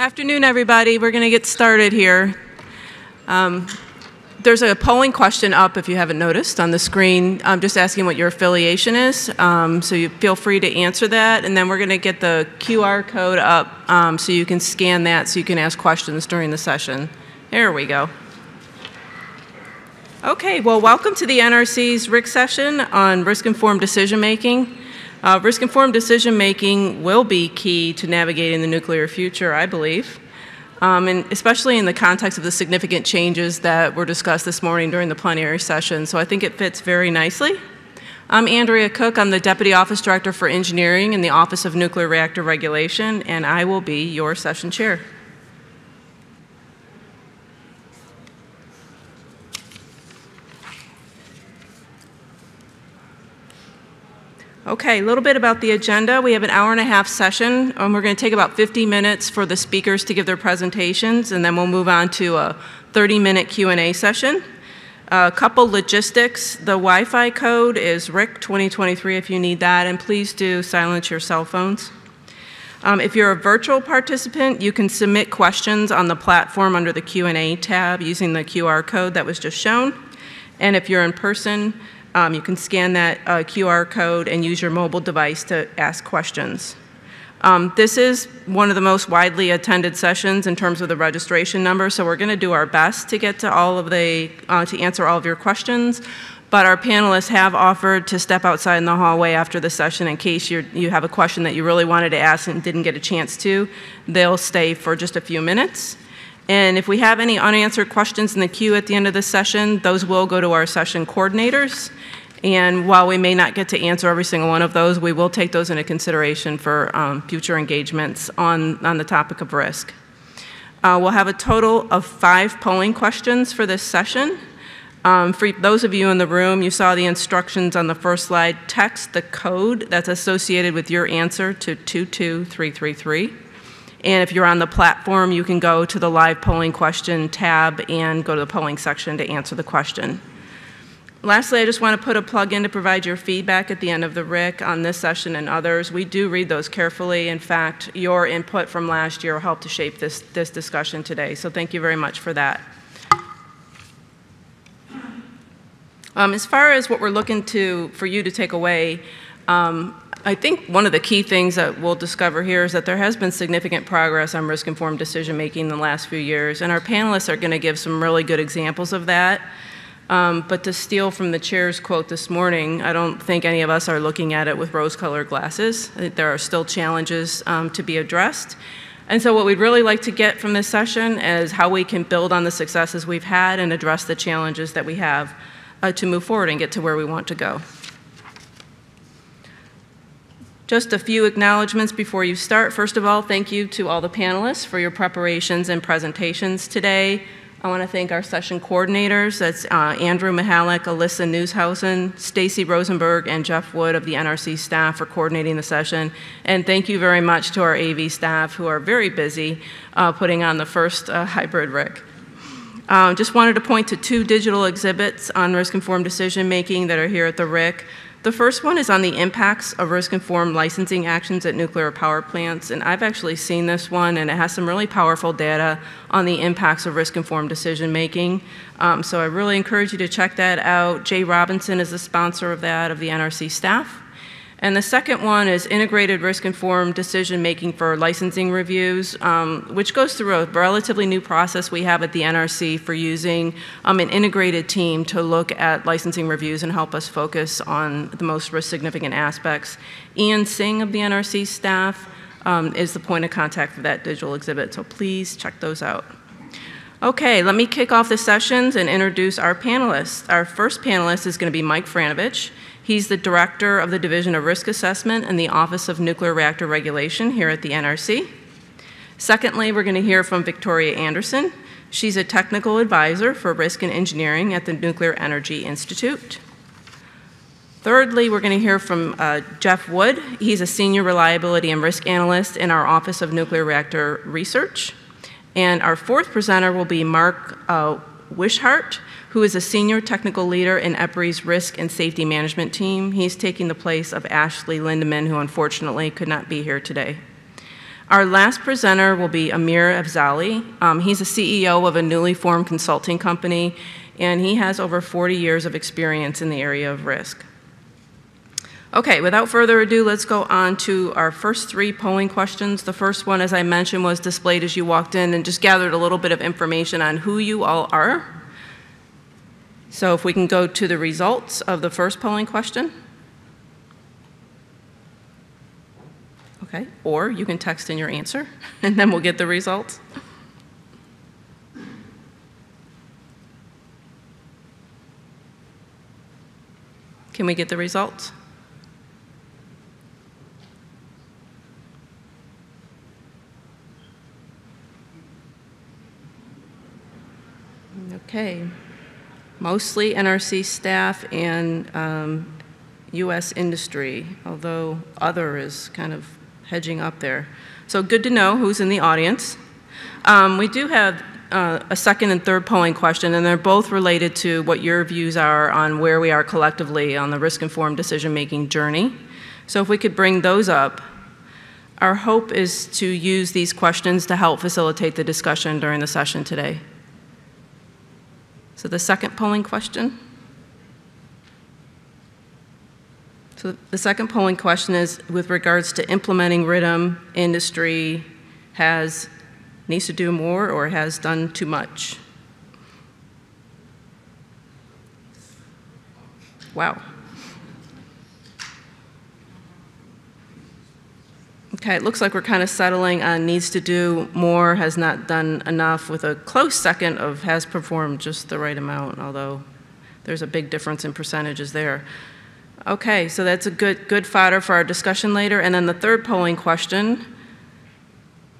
Afternoon, everybody. We're going to get started here. Um, there's a polling question up, if you haven't noticed, on the screen. I'm just asking what your affiliation is, um, so you feel free to answer that. And then we're going to get the QR code up um, so you can scan that so you can ask questions during the session. There we go. Okay, well, welcome to the NRC's RIC session on risk-informed decision-making. Uh, risk-informed decision-making will be key to navigating the nuclear future, I believe, um, and especially in the context of the significant changes that were discussed this morning during the plenary session. So I think it fits very nicely. I'm Andrea Cook. I'm the Deputy Office Director for Engineering in the Office of Nuclear Reactor Regulation, and I will be your session chair. Okay, a little bit about the agenda. We have an hour and a half session, and we're going to take about 50 minutes for the speakers to give their presentations, and then we'll move on to a 30-minute Q&A session. A couple logistics. The Wi-Fi code is RIC 2023 if you need that, and please do silence your cell phones. Um, if you're a virtual participant, you can submit questions on the platform under the Q&A tab using the QR code that was just shown. And if you're in person, um, you can scan that uh, QR code and use your mobile device to ask questions. Um, this is one of the most widely attended sessions in terms of the registration number, so we're going to do our best to get to all of the, uh, to answer all of your questions. But our panelists have offered to step outside in the hallway after the session in case you you have a question that you really wanted to ask and didn't get a chance to. They'll stay for just a few minutes. And if we have any unanswered questions in the queue at the end of the session, those will go to our session coordinators. And while we may not get to answer every single one of those, we will take those into consideration for um, future engagements on, on the topic of risk. Uh, we'll have a total of five polling questions for this session. Um, for those of you in the room, you saw the instructions on the first slide. Text the code that's associated with your answer to 22333. And if you're on the platform, you can go to the live polling question tab and go to the polling section to answer the question. Lastly, I just want to put a plug in to provide your feedback at the end of the RIC on this session and others. We do read those carefully. In fact, your input from last year helped to shape this, this discussion today, so thank you very much for that. Um, as far as what we're looking to for you to take away, um, I think one of the key things that we'll discover here is that there has been significant progress on risk-informed decision-making in the last few years, and our panelists are going to give some really good examples of that. Um, but to steal from the chair's quote this morning, I don't think any of us are looking at it with rose-colored glasses. there are still challenges um, to be addressed. And so what we'd really like to get from this session is how we can build on the successes we've had and address the challenges that we have uh, to move forward and get to where we want to go. Just a few acknowledgments before you start. First of all, thank you to all the panelists for your preparations and presentations today. I want to thank our session coordinators. That's uh, Andrew Mihalik, Alyssa Newshausen, Stacy Rosenberg, and Jeff Wood of the NRC staff for coordinating the session. And thank you very much to our AV staff who are very busy uh, putting on the first uh, hybrid RIC. Uh, just wanted to point to two digital exhibits on risk-informed decision-making that are here at the RIC. The first one is on the impacts of risk-informed licensing actions at nuclear power plants, and I've actually seen this one, and it has some really powerful data on the impacts of risk-informed decision-making. Um, so I really encourage you to check that out. Jay Robinson is the sponsor of that, of the NRC staff. And the second one is integrated risk-informed decision-making for licensing reviews, um, which goes through a relatively new process we have at the NRC for using um, an integrated team to look at licensing reviews and help us focus on the most risk-significant aspects. Ian Singh of the NRC staff um, is the point of contact for that digital exhibit, so please check those out. Okay, let me kick off the sessions and introduce our panelists. Our first panelist is going to be Mike Franovich. He's the director of the Division of Risk Assessment and the Office of Nuclear Reactor Regulation here at the NRC. Secondly, we're going to hear from Victoria Anderson. She's a technical advisor for risk and engineering at the Nuclear Energy Institute. Thirdly, we're going to hear from uh, Jeff Wood. He's a senior reliability and risk analyst in our Office of Nuclear Reactor Research. And our fourth presenter will be Mark uh, Wishart who is a senior technical leader in EPRI's risk and safety management team. He's taking the place of Ashley Lindeman, who unfortunately could not be here today. Our last presenter will be Amir Afzali. Um, he's a CEO of a newly formed consulting company, and he has over 40 years of experience in the area of risk. Okay, without further ado, let's go on to our first three polling questions. The first one, as I mentioned, was displayed as you walked in and just gathered a little bit of information on who you all are. So if we can go to the results of the first polling question. Okay, or you can text in your answer, and then we'll get the results. Can we get the results? Okay. Mostly NRC staff and um, U.S. industry, although other is kind of hedging up there. So good to know who's in the audience. Um, we do have uh, a second and third polling question, and they're both related to what your views are on where we are collectively on the risk-informed decision-making journey. So if we could bring those up. Our hope is to use these questions to help facilitate the discussion during the session today. So the second polling question. So the second polling question is with regards to implementing RIDM, industry has needs to do more or has done too much. Wow. Okay, it looks like we're kind of settling on needs to do more, has not done enough, with a close second of has performed just the right amount, although there's a big difference in percentages there. Okay, so that's a good, good fodder for our discussion later. And then the third polling question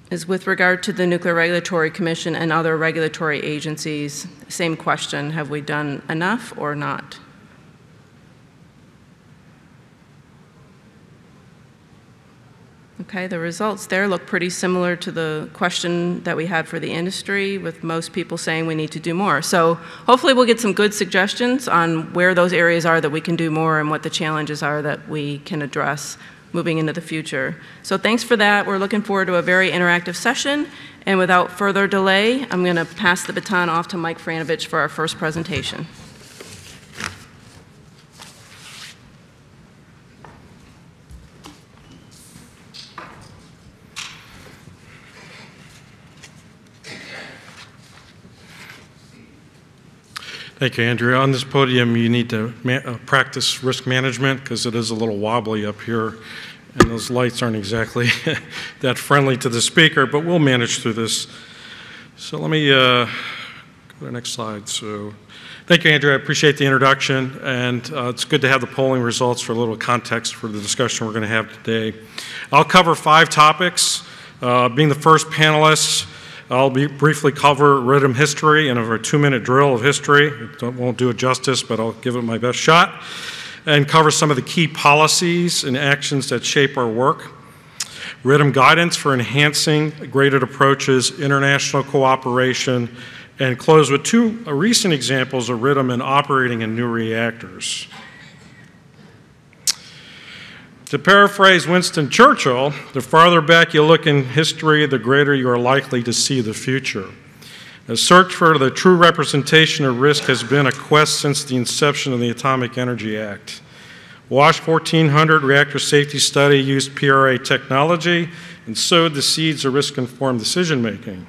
is with regard to the Nuclear Regulatory Commission and other regulatory agencies. Same question, have we done enough or not? Okay, the results there look pretty similar to the question that we had for the industry, with most people saying we need to do more. So hopefully we'll get some good suggestions on where those areas are that we can do more and what the challenges are that we can address moving into the future. So thanks for that. We're looking forward to a very interactive session. And without further delay, I'm going to pass the baton off to Mike Franovich for our first presentation. Thank you, Andrea. On this podium, you need to uh, practice risk management because it is a little wobbly up here, and those lights aren't exactly that friendly to the speaker, but we'll manage through this. So let me uh, go to the next slide. So thank you, Andrea. I appreciate the introduction, and uh, it's good to have the polling results for a little context for the discussion we're going to have today. I'll cover five topics. Uh, being the first panelist, I'll be, briefly cover RIDM history in a two-minute drill of history. It won't do it justice, but I'll give it my best shot. And cover some of the key policies and actions that shape our work. RIDM guidance for enhancing graded approaches, international cooperation, and close with two recent examples of RIDM in operating in new reactors. To paraphrase Winston Churchill, the farther back you look in history, the greater you are likely to see the future. A search for the true representation of risk has been a quest since the inception of the Atomic Energy Act. WASH 1400 reactor safety study used PRA technology and sowed the seeds of risk-informed decision-making.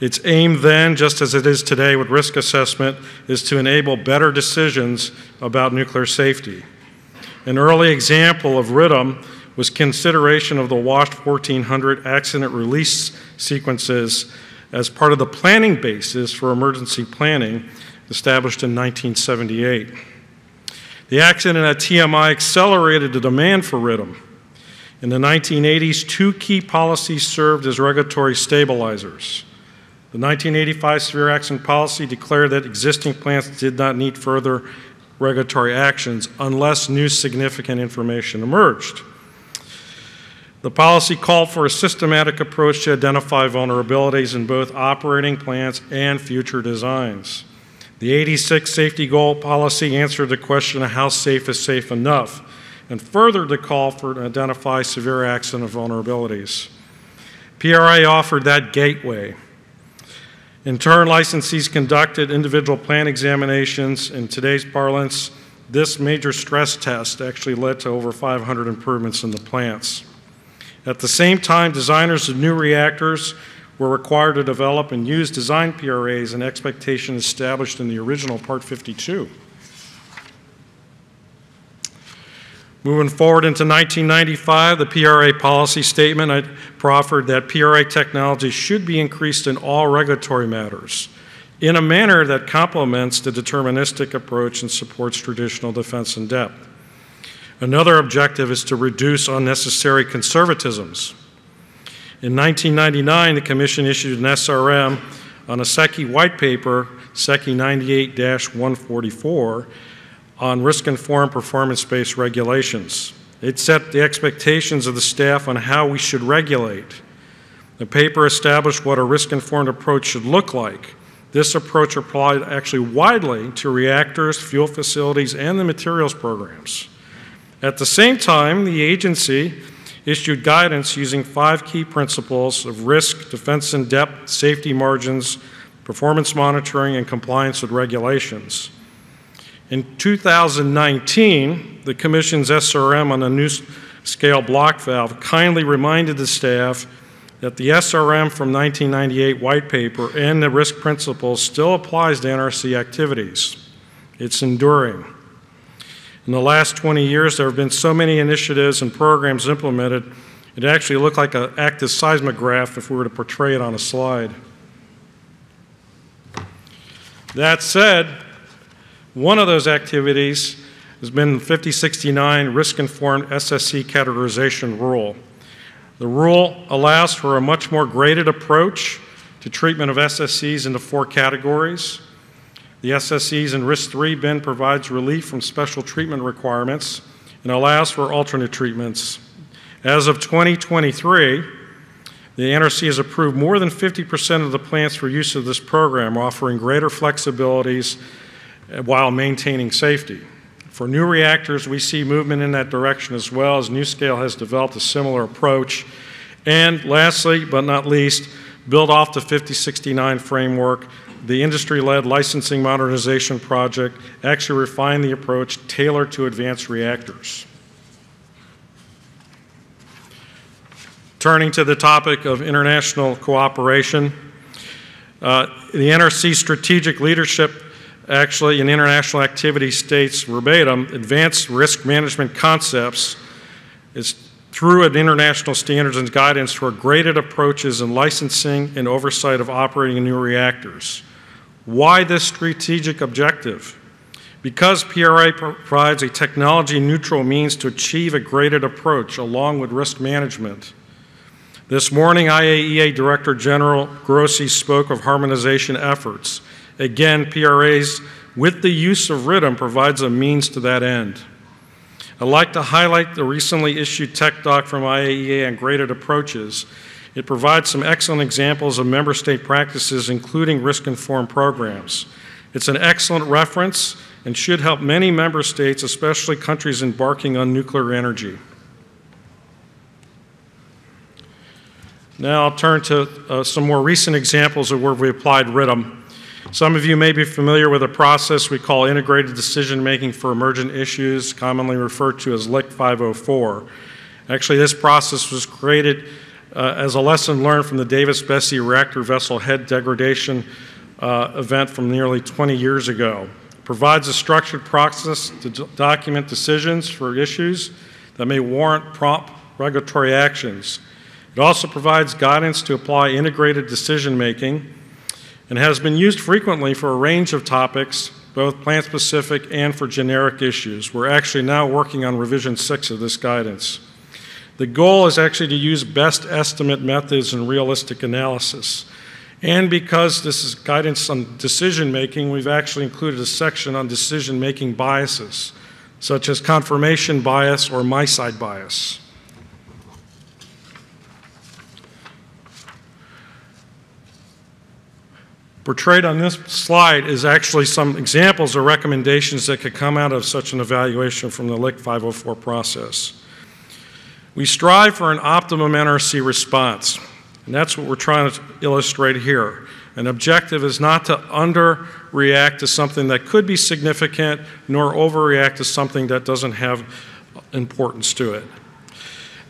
Its aim then, just as it is today with risk assessment, is to enable better decisions about nuclear safety. An early example of RIDM was consideration of the WASH 1400 accident release sequences as part of the planning basis for emergency planning established in 1978. The accident at TMI accelerated the demand for RIDM. In the 1980s, two key policies served as regulatory stabilizers. The 1985 Severe Accident Policy declared that existing plants did not need further regulatory actions unless new significant information emerged. The policy called for a systematic approach to identify vulnerabilities in both operating plants and future designs. The 86 safety goal policy answered the question of how safe is safe enough and furthered the call for to identify severe accident vulnerabilities. PRA offered that gateway. In turn, licensees conducted individual plant examinations. In today's parlance, this major stress test actually led to over 500 improvements in the plants. At the same time, designers of new reactors were required to develop and use design PRAs and expectation established in the original Part 52. Moving forward into 1995, the PRA policy statement proffered that PRA technology should be increased in all regulatory matters in a manner that complements the deterministic approach and supports traditional defense in depth. Another objective is to reduce unnecessary conservatisms. In 1999, the Commission issued an SRM on a SECY white paper, SECY 98 144, on risk-informed performance-based regulations. It set the expectations of the staff on how we should regulate. The paper established what a risk-informed approach should look like. This approach applied actually widely to reactors, fuel facilities, and the materials programs. At the same time, the agency issued guidance using five key principles of risk, defense in depth, safety margins, performance monitoring, and compliance with regulations. In 2019, the Commission's SRM on a new scale block valve kindly reminded the staff that the SRM from 1998 white paper and the risk principles still applies to NRC activities. It's enduring. In the last 20 years, there have been so many initiatives and programs implemented, it actually looked like an active seismograph if we were to portray it on a slide. That said, one of those activities has been the 5069 risk-informed SSC categorization rule. The rule allows for a much more graded approach to treatment of SSCs into four categories. The SSCs in RISC 3 bin provides relief from special treatment requirements and allows for alternate treatments. As of 2023, the NRC has approved more than 50% of the plants for use of this program, offering greater flexibilities while maintaining safety. For new reactors, we see movement in that direction as well as NuScale has developed a similar approach. And lastly, but not least, build off the 5069 framework, the industry-led licensing modernization project actually refined the approach tailored to advanced reactors. Turning to the topic of international cooperation, uh, the NRC strategic leadership actually in international activity states verbatim, advanced risk management concepts is through an international standards and guidance for graded approaches in licensing and oversight of operating new reactors. Why this strategic objective? Because PRA provides a technology neutral means to achieve a graded approach along with risk management. This morning, IAEA Director General Grossi spoke of harmonization efforts Again, PRAs with the use of RIDM provides a means to that end. I'd like to highlight the recently issued tech doc from IAEA on graded approaches. It provides some excellent examples of member state practices, including risk-informed programs. It's an excellent reference and should help many member states, especially countries embarking on nuclear energy. Now I'll turn to uh, some more recent examples of where we applied RIDM. Some of you may be familiar with a process we call integrated decision making for emergent issues, commonly referred to as LIC 504. Actually, this process was created uh, as a lesson learned from the Davis-Besse reactor vessel head degradation uh, event from nearly 20 years ago. It provides a structured process to document decisions for issues that may warrant prompt regulatory actions. It also provides guidance to apply integrated decision making and has been used frequently for a range of topics, both plant specific and for generic issues. We're actually now working on revision six of this guidance. The goal is actually to use best estimate methods and realistic analysis. And because this is guidance on decision making, we've actually included a section on decision making biases, such as confirmation bias or my side bias. Portrayed on this slide is actually some examples or recommendations that could come out of such an evaluation from the LIC 504 process. We strive for an optimum NRC response. And that's what we're trying to illustrate here. An objective is not to underreact to something that could be significant, nor overreact to something that doesn't have importance to it.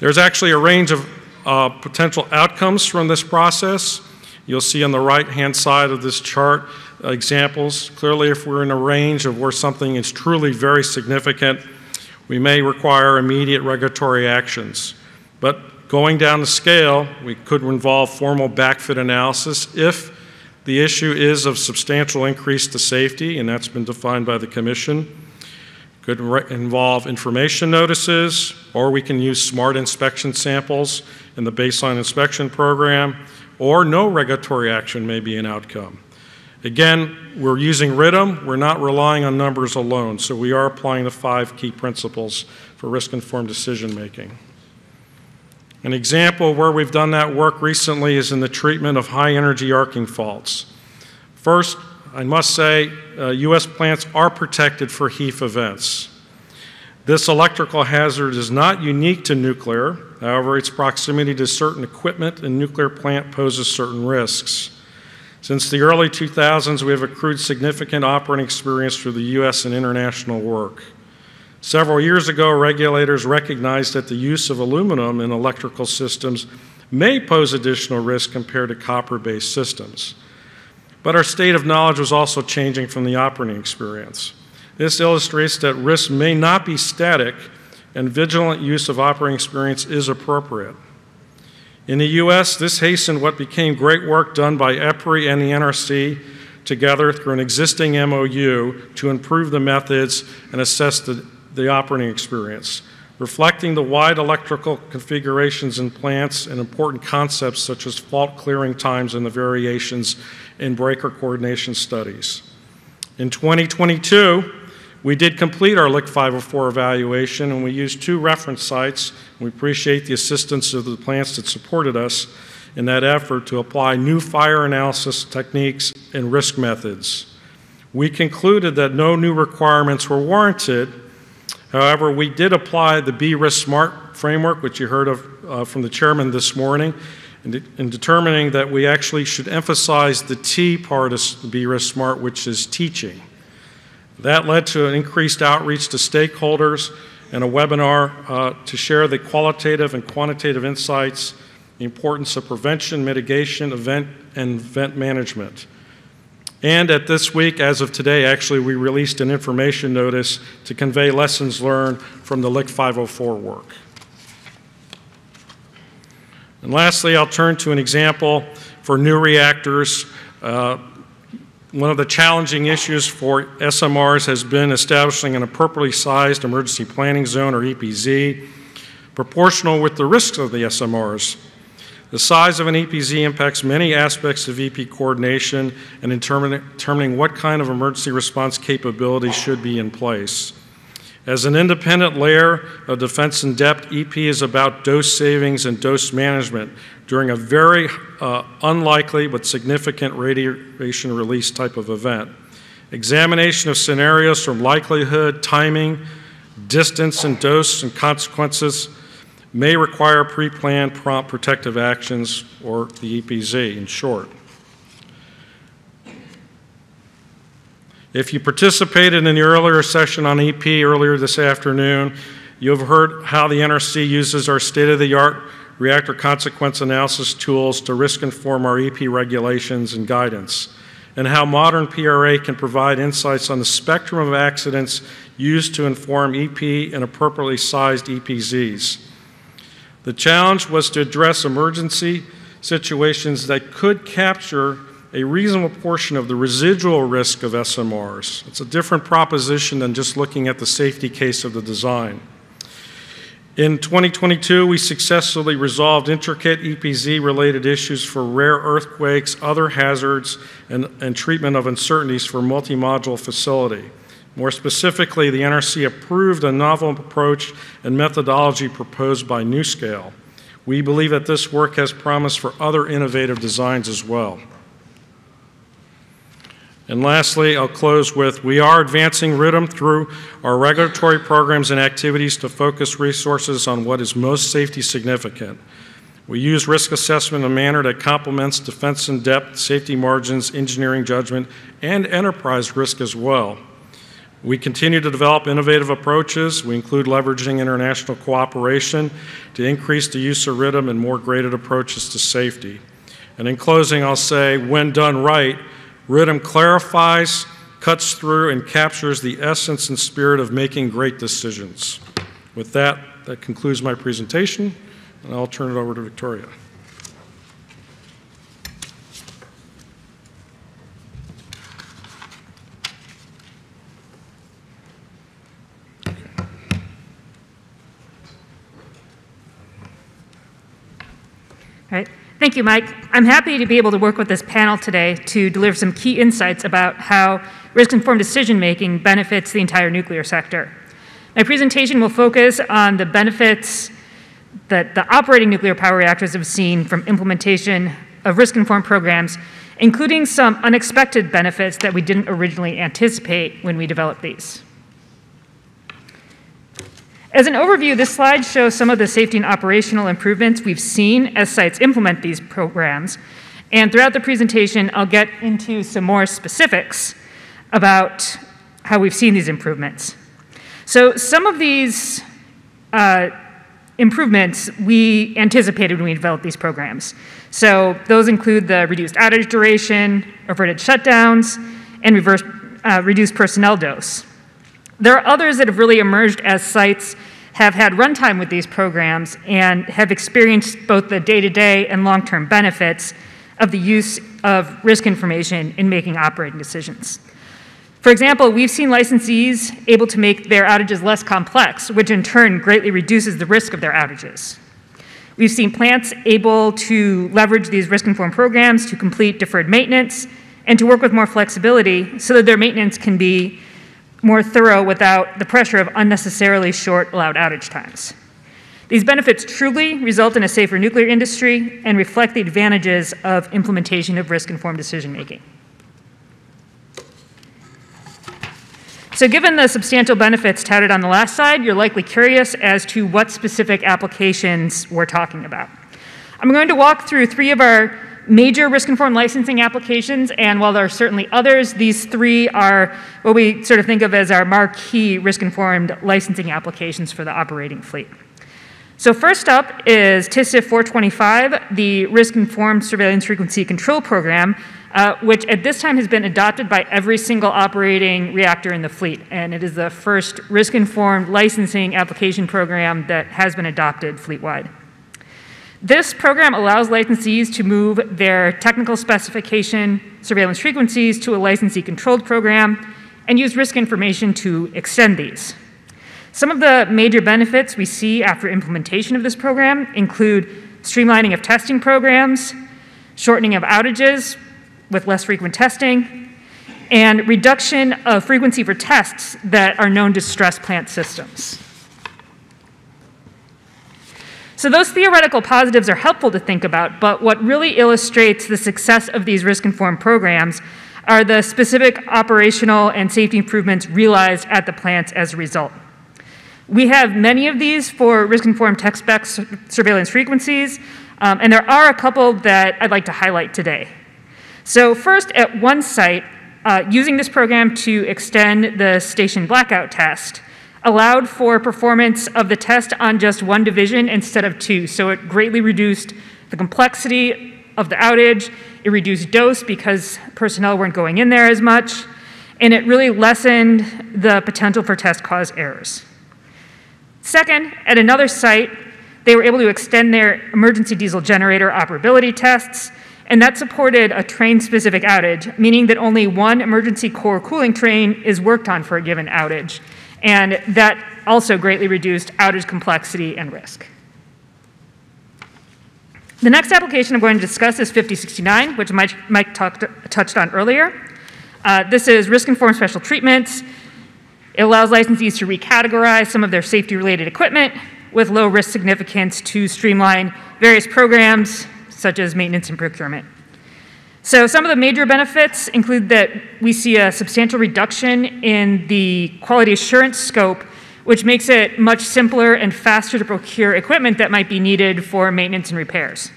There's actually a range of uh, potential outcomes from this process. You'll see on the right-hand side of this chart examples. Clearly, if we're in a range of where something is truly very significant, we may require immediate regulatory actions. But going down the scale, we could involve formal backfit analysis if the issue is of substantial increase to safety, and that's been defined by the Commission. Could involve information notices, or we can use smart inspection samples in the baseline inspection program, or no regulatory action may be an outcome. Again, we're using RIDM. We're not relying on numbers alone, so we are applying the five key principles for risk-informed decision making. An example where we've done that work recently is in the treatment of high-energy arcing faults. First, I must say, uh, U.S. plants are protected for HEAF events. This electrical hazard is not unique to nuclear. However, its proximity to certain equipment in nuclear plant poses certain risks. Since the early 2000s, we have accrued significant operating experience through the U.S. and international work. Several years ago, regulators recognized that the use of aluminum in electrical systems may pose additional risk compared to copper-based systems. But our state of knowledge was also changing from the operating experience. This illustrates that risk may not be static and vigilant use of operating experience is appropriate. In the U.S., this hastened what became great work done by EPRI and the NRC together through an existing MOU to improve the methods and assess the, the operating experience, reflecting the wide electrical configurations in plants and important concepts such as fault clearing times and the variations in breaker coordination studies. In 2022, we did complete our LIC 504 evaluation and we used two reference sites. We appreciate the assistance of the plants that supported us in that effort to apply new fire analysis techniques and risk methods. We concluded that no new requirements were warranted. However, we did apply the Be riskSMART framework, which you heard of uh, from the chairman this morning, in, de in, determining that we actually should emphasize the T part of the Be riskSMART, which is teaching. That led to an increased outreach to stakeholders and a webinar uh, to share the qualitative and quantitative insights, the importance of prevention, mitigation, event, and event management. And at this week, as of today, actually, we released an information notice to convey lessons learned from the LIC 504 work. And lastly, I'll turn to an example for new reactors. Uh, one of the challenging issues for SMRs has been establishing an appropriately sized emergency planning zone, or EPZ, proportional with the risks of the SMRs. The size of an EPZ impacts many aspects of EP coordination and determining what kind of emergency response capabilities should be in place. As an independent layer of defense in depth, EP is about dose savings and dose management, during a very uh, unlikely but significant radiation release type of event. Examination of scenarios from likelihood, timing, distance, and dose and consequences may require pre-planned prompt protective actions or the EPZ in short. If you participated in the earlier session on EP earlier this afternoon, you've heard how the NRC uses our state-of-the-art reactor consequence analysis tools to risk inform our EP regulations and guidance, and how modern PRA can provide insights on the spectrum of accidents used to inform EP and appropriately sized EPZs. The challenge was to address emergency situations that could capture a reasonable portion of the residual risk of SMRs. It's a different proposition than just looking at the safety case of the design. In 2022, we successfully resolved intricate EPZ-related issues for rare earthquakes, other hazards, and, and treatment of uncertainties for multi-module facility. More specifically, the NRC approved a novel approach and methodology proposed by NuScale. We believe that this work has promise for other innovative designs as well. And lastly, I'll close with we are advancing RIDM through our regulatory programs and activities to focus resources on what is most safety significant. We use risk assessment in a manner that complements defense in depth, safety margins, engineering judgment, and enterprise risk as well. We continue to develop innovative approaches. We include leveraging international cooperation to increase the use of RIDM and more graded approaches to safety. And in closing, I'll say, when done right, RIDM clarifies, cuts through, and captures the essence and spirit of making great decisions. With that, that concludes my presentation, and I'll turn it over to Victoria. Thank you, Mike. I'm happy to be able to work with this panel today to deliver some key insights about how risk-informed decision-making benefits the entire nuclear sector. My presentation will focus on the benefits that the operating nuclear power reactors have seen from implementation of risk-informed programs, including some unexpected benefits that we didn't originally anticipate when we developed these. As an overview, this slide shows some of the safety and operational improvements we've seen as sites implement these programs. And throughout the presentation, I'll get into some more specifics about how we've seen these improvements. So some of these uh, improvements we anticipated when we developed these programs. So those include the reduced outage duration, averted shutdowns, and reverse, uh, reduced personnel dose. There are others that have really emerged as sites have had runtime with these programs and have experienced both the day-to-day and long-term benefits of the use of risk information in making operating decisions. For example, we've seen licensees able to make their outages less complex, which in turn greatly reduces the risk of their outages. We've seen plants able to leverage these risk-informed programs to complete deferred maintenance and to work with more flexibility so that their maintenance can be more thorough without the pressure of unnecessarily short allowed outage times. These benefits truly result in a safer nuclear industry and reflect the advantages of implementation of risk-informed decision-making. So given the substantial benefits touted on the last slide, you're likely curious as to what specific applications we're talking about. I'm going to walk through three of our major risk-informed licensing applications, and while there are certainly others, these three are what we sort of think of as our marquee risk-informed licensing applications for the operating fleet. So first up is TSTF 425, the Risk-Informed Surveillance Frequency Control Program, uh, which at this time has been adopted by every single operating reactor in the fleet. And it is the first risk-informed licensing application program that has been adopted fleet-wide. This program allows licensees to move their technical specification surveillance frequencies to a licensee controlled program and use risk information to extend these. Some of the major benefits we see after implementation of this program include streamlining of testing programs, shortening of outages with less frequent testing, and reduction of frequency for tests that are known to stress plant systems. So those theoretical positives are helpful to think about, but what really illustrates the success of these risk-informed programs are the specific operational and safety improvements realized at the plants as a result. We have many of these for risk-informed tech spec surveillance frequencies, um, and there are a couple that I'd like to highlight today. So first, at one site, uh, using this program to extend the station blackout test, allowed for performance of the test on just one division instead of two. So it greatly reduced the complexity of the outage. It reduced dose because personnel weren't going in there as much. And it really lessened the potential for test cause errors. Second, at another site, they were able to extend their emergency diesel generator operability tests, and that supported a train-specific outage, meaning that only one emergency core cooling train is worked on for a given outage and that also greatly reduced outage complexity and risk. The next application I'm going to discuss is 5069, which Mike, Mike talked, touched on earlier. Uh, this is risk-informed special treatments. It allows licensees to recategorize some of their safety-related equipment with low risk significance to streamline various programs, such as maintenance and procurement. So some of the major benefits include that we see a substantial reduction in the quality assurance scope which makes it much simpler and faster to procure equipment that might be needed for maintenance and repairs.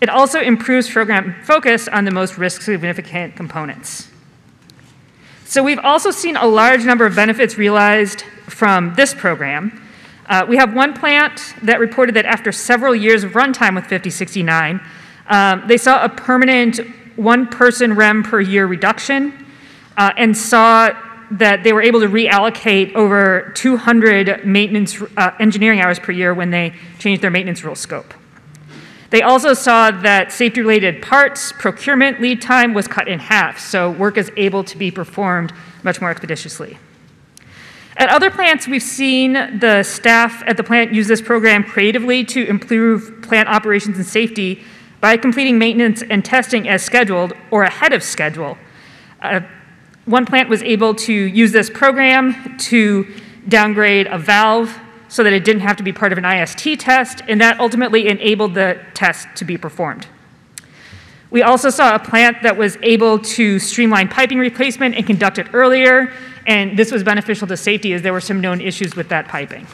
It also improves program focus on the most risk significant components. So we've also seen a large number of benefits realized from this program. Uh, we have one plant that reported that after several years of runtime with 5069, um, they saw a permanent one person REM per year reduction uh, and saw that they were able to reallocate over 200 maintenance uh, engineering hours per year when they changed their maintenance rule scope. They also saw that safety related parts procurement lead time was cut in half, so work is able to be performed much more expeditiously. At other plants, we've seen the staff at the plant use this program creatively to improve plant operations and safety by completing maintenance and testing as scheduled or ahead of schedule. Uh, one plant was able to use this program to downgrade a valve so that it didn't have to be part of an IST test, and that ultimately enabled the test to be performed. We also saw a plant that was able to streamline piping replacement and conduct it earlier, and this was beneficial to safety as there were some known issues with that piping.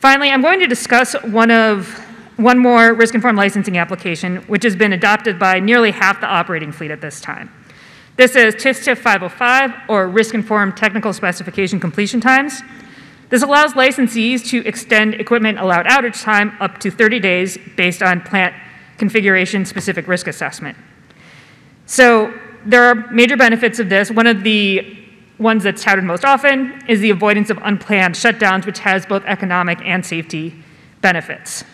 Finally, I'm going to discuss one of one more risk-informed licensing application, which has been adopted by nearly half the operating fleet at this time. This is TSTF 505, or Risk-Informed Technical Specification Completion Times. This allows licensees to extend equipment allowed outage time up to 30 days based on plant configuration specific risk assessment. So there are major benefits of this. One of the ones that's touted most often is the avoidance of unplanned shutdowns, which has both economic and safety benefits.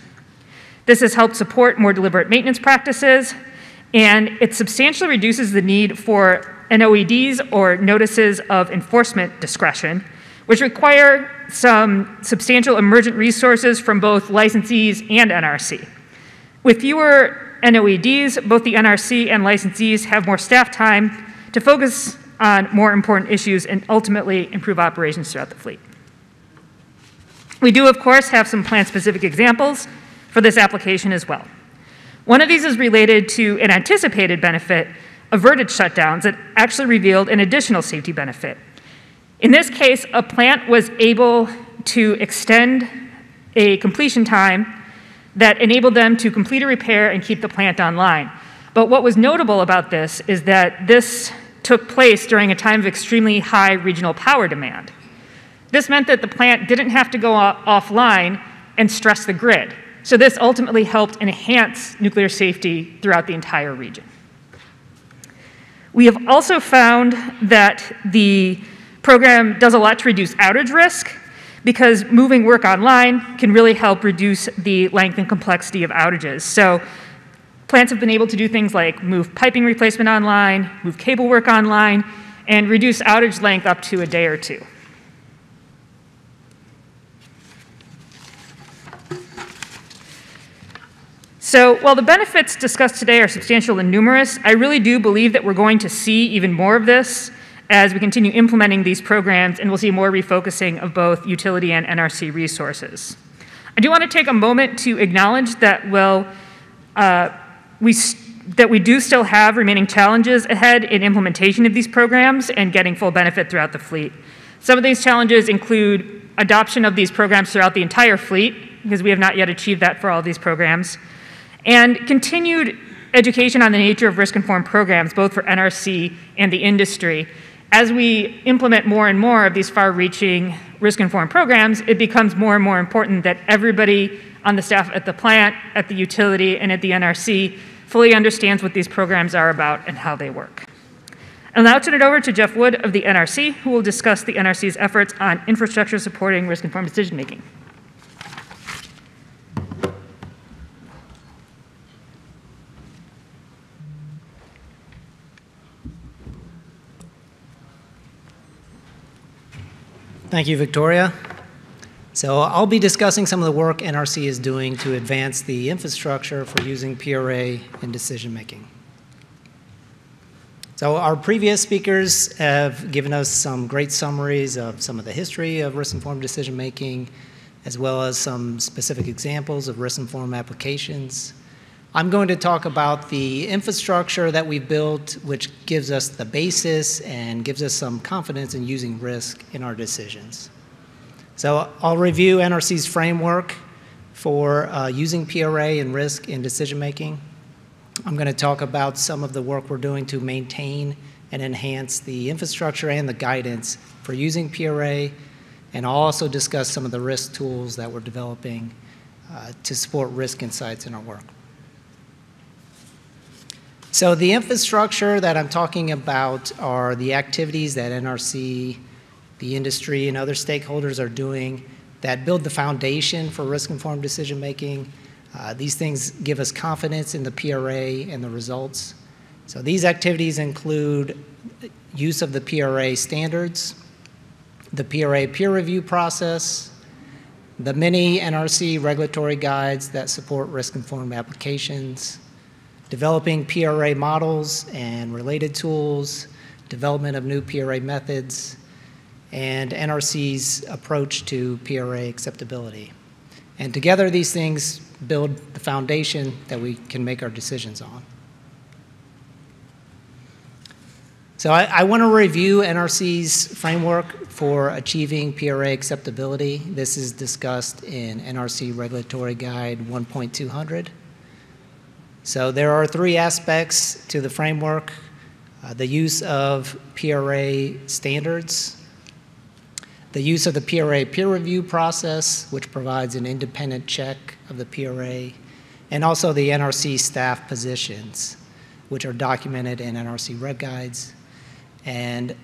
This has helped support more deliberate maintenance practices, and it substantially reduces the need for NOEDs or notices of enforcement discretion, which require some substantial emergent resources from both licensees and NRC. With fewer NOEDs, both the NRC and licensees have more staff time to focus on more important issues and ultimately improve operations throughout the fleet. We do, of course, have some plant-specific examples for this application as well. One of these is related to an anticipated benefit, averted shutdowns, that actually revealed an additional safety benefit. In this case, a plant was able to extend a completion time that enabled them to complete a repair and keep the plant online. But what was notable about this is that this took place during a time of extremely high regional power demand. This meant that the plant didn't have to go offline and stress the grid. So this ultimately helped enhance nuclear safety throughout the entire region. We have also found that the program does a lot to reduce outage risk because moving work online can really help reduce the length and complexity of outages. So plants have been able to do things like move piping replacement online, move cable work online, and reduce outage length up to a day or two. So while the benefits discussed today are substantial and numerous, I really do believe that we're going to see even more of this as we continue implementing these programs, and we'll see more refocusing of both utility and NRC resources. I do want to take a moment to acknowledge that well, uh, we that we do still have remaining challenges ahead in implementation of these programs and getting full benefit throughout the fleet. Some of these challenges include adoption of these programs throughout the entire fleet, because we have not yet achieved that for all these programs and continued education on the nature of risk-informed programs, both for NRC and the industry. As we implement more and more of these far-reaching risk-informed programs, it becomes more and more important that everybody on the staff at the plant, at the utility, and at the NRC fully understands what these programs are about and how they work. I'll now turn it over to Jeff Wood of the NRC, who will discuss the NRC's efforts on infrastructure supporting risk-informed decision-making. Thank you, Victoria. So I'll be discussing some of the work NRC is doing to advance the infrastructure for using PRA in decision making. So our previous speakers have given us some great summaries of some of the history of risk-informed decision making, as well as some specific examples of risk-informed applications. I'm going to talk about the infrastructure that we've built, which gives us the basis and gives us some confidence in using risk in our decisions. So I'll review NRC's framework for uh, using PRA and risk in decision making. I'm going to talk about some of the work we're doing to maintain and enhance the infrastructure and the guidance for using PRA, and I'll also discuss some of the risk tools that we're developing uh, to support risk insights in our work. So the infrastructure that I'm talking about are the activities that NRC, the industry, and other stakeholders are doing that build the foundation for risk-informed decision-making. Uh, these things give us confidence in the PRA and the results. So these activities include use of the PRA standards, the PRA peer review process, the many NRC regulatory guides that support risk-informed applications, developing PRA models and related tools, development of new PRA methods, and NRC's approach to PRA acceptability. And together, these things build the foundation that we can make our decisions on. So I, I want to review NRC's framework for achieving PRA acceptability. This is discussed in NRC Regulatory Guide 1.200. So there are three aspects to the framework. Uh, the use of PRA standards, the use of the PRA peer review process, which provides an independent check of the PRA, and also the NRC staff positions, which are documented in NRC Reg Guides. And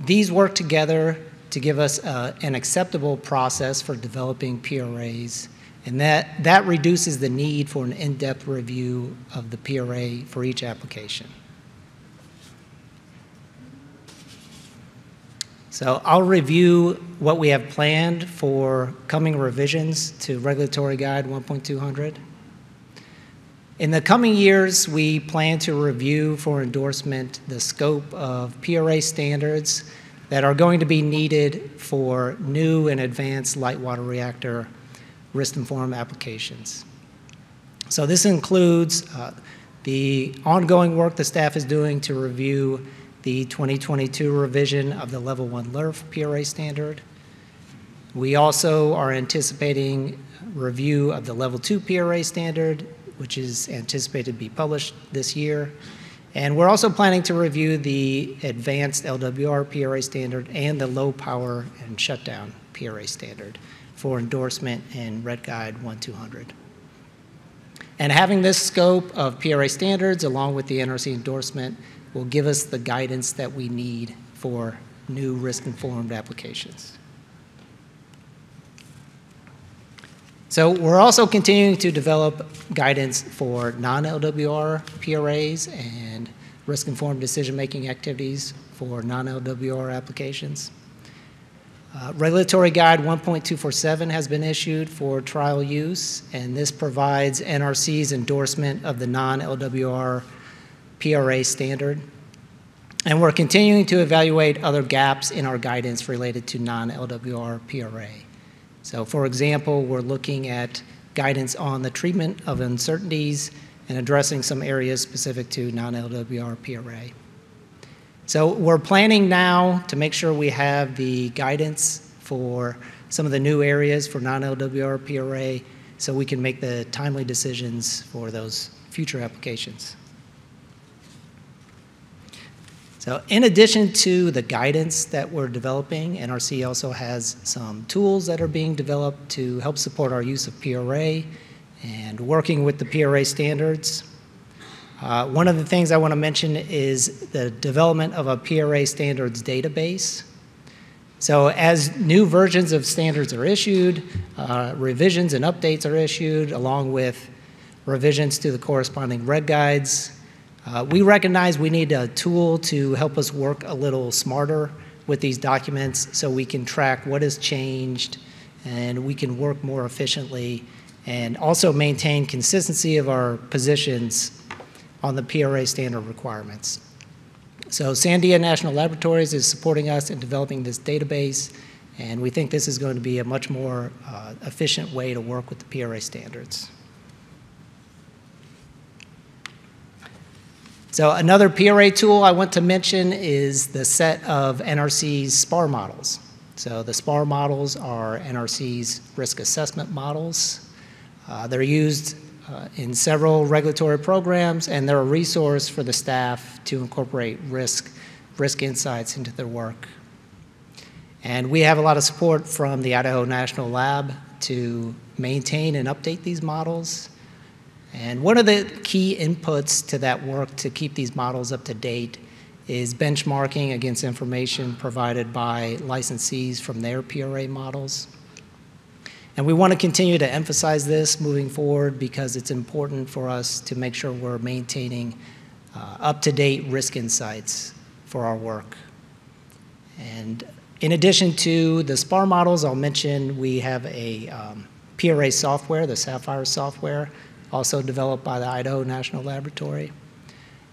these work together to give us uh, an acceptable process for developing PRAs. And that, that reduces the need for an in-depth review of the PRA for each application. So I'll review what we have planned for coming revisions to Regulatory Guide 1.200. In the coming years, we plan to review for endorsement the scope of PRA standards that are going to be needed for new and advanced light water reactor risk-informed applications. So this includes uh, the ongoing work the staff is doing to review the 2022 revision of the Level 1 LERF PRA standard. We also are anticipating review of the Level 2 PRA standard which is anticipated to be published this year. And we're also planning to review the advanced LWR PRA standard and the low power and shutdown PRA standard for endorsement in Reg Guide 1200. And having this scope of PRA standards along with the NRC endorsement will give us the guidance that we need for new risk-informed applications. So we're also continuing to develop guidance for non-LWR PRAs and risk-informed decision-making activities for non-LWR applications. Uh, Regulatory Guide 1.247 has been issued for trial use, and this provides NRC's endorsement of the non-LWR PRA standard. And we're continuing to evaluate other gaps in our guidance related to non-LWR PRA. So for example, we're looking at guidance on the treatment of uncertainties and addressing some areas specific to non-LWR PRA. So we're planning now to make sure we have the guidance for some of the new areas for non-LWR PRA so we can make the timely decisions for those future applications. So in addition to the guidance that we're developing, NRC also has some tools that are being developed to help support our use of PRA and working with the PRA standards. Uh, one of the things I want to mention is the development of a PRA standards database. So as new versions of standards are issued, uh, revisions and updates are issued along with revisions to the corresponding reg guides, uh, we recognize we need a tool to help us work a little smarter with these documents so we can track what has changed and we can work more efficiently and also maintain consistency of our positions on the PRA standard requirements. So Sandia National Laboratories is supporting us in developing this database, and we think this is going to be a much more uh, efficient way to work with the PRA standards. So another PRA tool I want to mention is the set of NRC's SPAR models. So the SPAR models are NRC's risk assessment models. Uh, they're used uh, in several regulatory programs, and they're a resource for the staff to incorporate risk, risk insights into their work. And we have a lot of support from the Idaho National Lab to maintain and update these models. And one of the key inputs to that work to keep these models up to date is benchmarking against information provided by licensees from their PRA models. And we want to continue to emphasize this moving forward because it's important for us to make sure we're maintaining uh, up-to-date risk insights for our work. And in addition to the SPAR models, I'll mention we have a um, PRA software, the SAPHIRE software, also developed by the Idaho National Laboratory.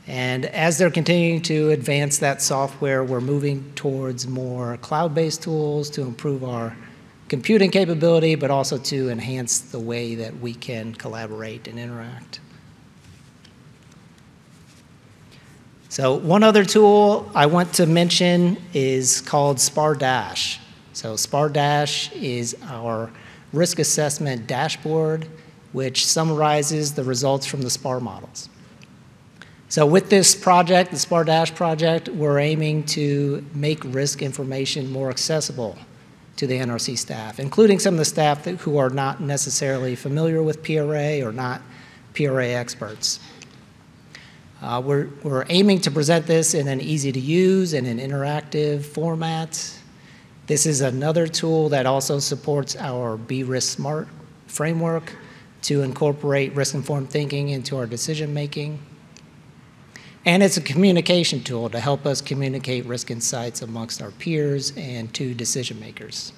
And as they're continuing to advance that software, we're moving towards more cloud-based tools to improve our computing capability, but also to enhance the way that we can collaborate and interact. So one other tool I want to mention is called SPAR Dash. So SPAR Dash is our risk assessment dashboard which summarizes the results from the SPAR models. So with this project, the SPAR Dash project, we're aiming to make risk information more accessible to the NRC staff, including some of the staff that, who are not necessarily familiar with PRA or not PRA experts. Uh, we're, we're aiming to present this in an easy to use and an interactive format. This is another tool that also supports our Be riskSMART framework, to incorporate risk-informed thinking into our decision-making. And it's a communication tool to help us communicate risk insights amongst our peers and to decision makers.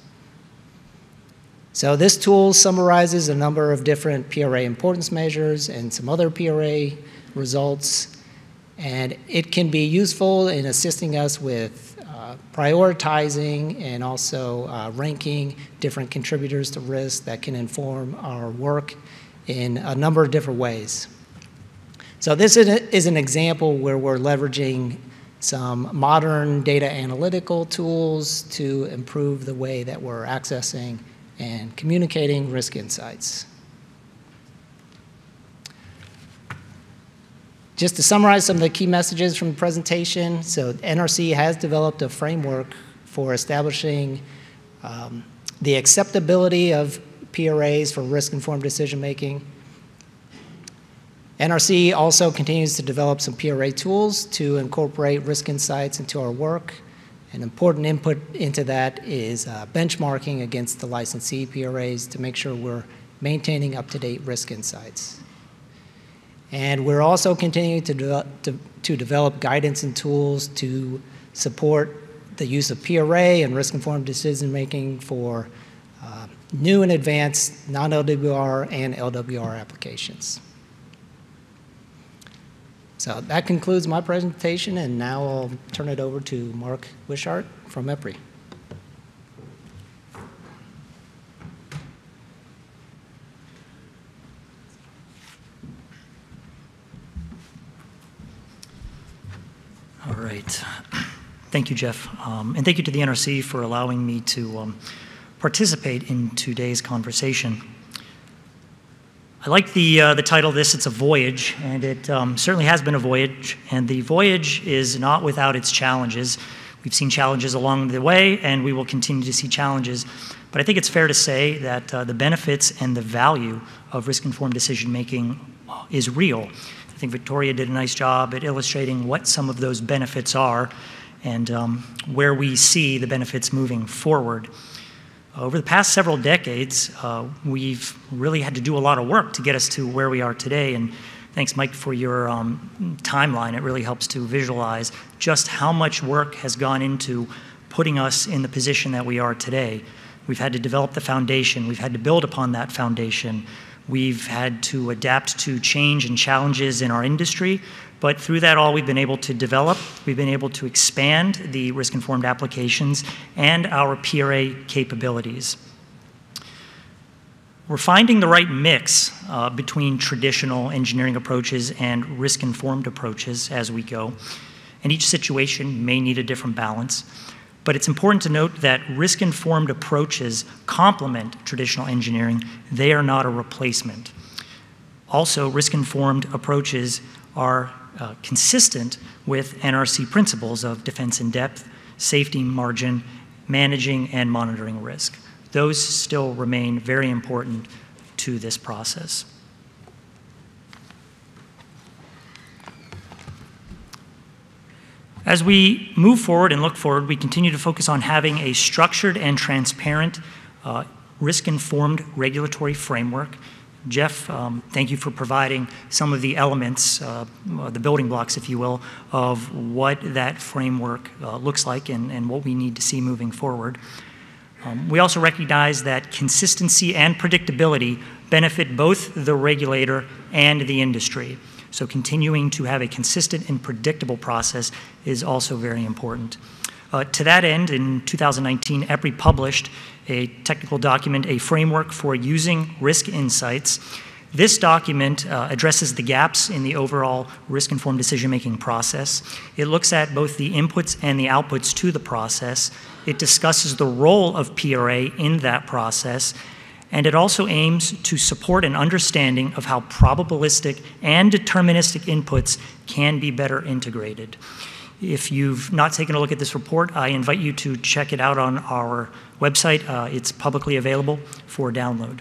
So this tool summarizes a number of different PRA importance measures and some other PRA results. And it can be useful in assisting us with uh, prioritizing and also uh, ranking different contributors to risk that can inform our work in a number of different ways. So this is an example where we're leveraging some modern data analytical tools to improve the way that we're accessing and communicating risk insights. Just to summarize some of the key messages from the presentation, so NRC has developed a framework for establishing um, the acceptability of PRAs for risk-informed decision-making. NRC also continues to develop some PRA tools to incorporate risk insights into our work. An important input into that is uh, benchmarking against the licensee PRAs to make sure we're maintaining up-to-date risk insights. And we're also continuing to, de to, to develop guidance and tools to support the use of PRA and risk-informed decision-making for new and advanced non-LWR and LWR applications. So that concludes my presentation, and now I'll turn it over to Mark Wishart from EPRI. All right. Thank you, Jeff. Um, and thank you to the NRC for allowing me to um, participate in today's conversation. I like the, uh, the title of this, it's a voyage, and it um, certainly has been a voyage, and the voyage is not without its challenges. We've seen challenges along the way, and we will continue to see challenges. But I think it's fair to say that uh, the benefits and the value of risk-informed decision-making is real. I think Victoria did a nice job at illustrating what some of those benefits are and um, where we see the benefits moving forward. Over the past several decades, uh, we've really had to do a lot of work to get us to where we are today. And thanks, Mike, for your um, timeline. It really helps to visualize just how much work has gone into putting us in the position that we are today. We've had to develop the foundation, we've had to build upon that foundation. We've had to adapt to change and challenges in our industry. But through that all, we've been able to develop, we've been able to expand the risk-informed applications and our PRA capabilities. We're finding the right mix uh, between traditional engineering approaches and risk-informed approaches as we go, and each situation may need a different balance. But it's important to note that risk-informed approaches complement traditional engineering. They are not a replacement. Also, risk-informed approaches are uh, consistent with NRC principles of defense in depth, safety margin, managing and monitoring risk. Those still remain very important to this process. As we move forward and look forward, we continue to focus on having a structured and transparent, uh, risk-informed regulatory framework. Jeff, um, thank you for providing some of the elements, uh, the building blocks, if you will, of what that framework uh, looks like and, and, what we need to see moving forward. Um, we also recognize that consistency and predictability benefit both the regulator and the industry. So continuing to have a consistent and predictable process is also very important. Uh, to that end, in 2019, EPRI published a technical document, a framework for using risk insights. This document uh, addresses the gaps in the overall risk-informed decision-making process. It looks at both the inputs and the outputs to the process. It discusses the role of PRA in that process and it also aims to support an understanding of how probabilistic and deterministic inputs can be better integrated. If you've not taken a look at this report, I invite you to check it out on our website. Uh, it's publicly available for download.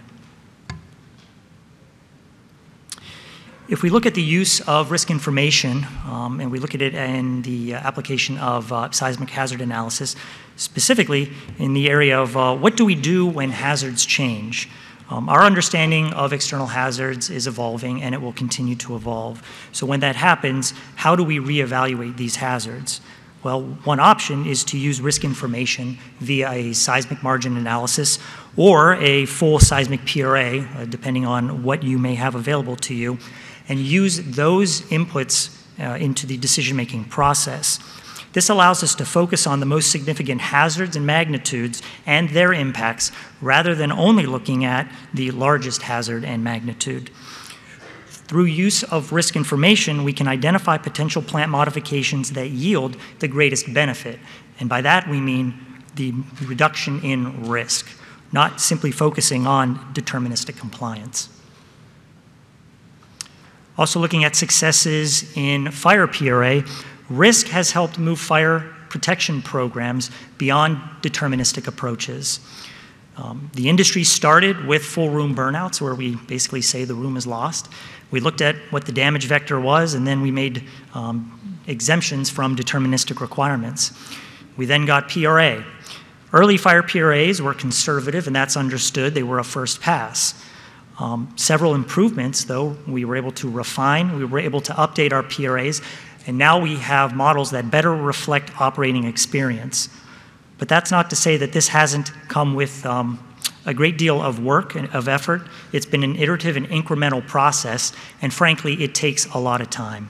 If we look at the use of risk information, um, and we look at it in the application of uh, seismic hazard analysis, specifically in the area of uh, what do we do when hazards change? Um, our understanding of external hazards is evolving and it will continue to evolve. So when that happens, how do we reevaluate these hazards? Well, one option is to use risk information via a seismic margin analysis or a full seismic PRA, uh, depending on what you may have available to you, and use those inputs uh, into the decision-making process. This allows us to focus on the most significant hazards and magnitudes and their impacts rather than only looking at the largest hazard and magnitude. Through use of risk information, we can identify potential plant modifications that yield the greatest benefit. And by that, we mean the reduction in risk, not simply focusing on deterministic compliance. Also looking at successes in fire PRA, risk has helped move fire protection programs beyond deterministic approaches. Um, the industry started with full room burnouts, where we basically say the room is lost. We looked at what the damage vector was, and then we made um, exemptions from deterministic requirements. We then got PRA. Early fire PRAs were conservative, and that's understood. They were a first pass. Um, several improvements, though, we were able to refine, we were able to update our PRAs, and now we have models that better reflect operating experience. But that's not to say that this hasn't come with um, a great deal of work and of effort. It's been an iterative and incremental process, and frankly, it takes a lot of time.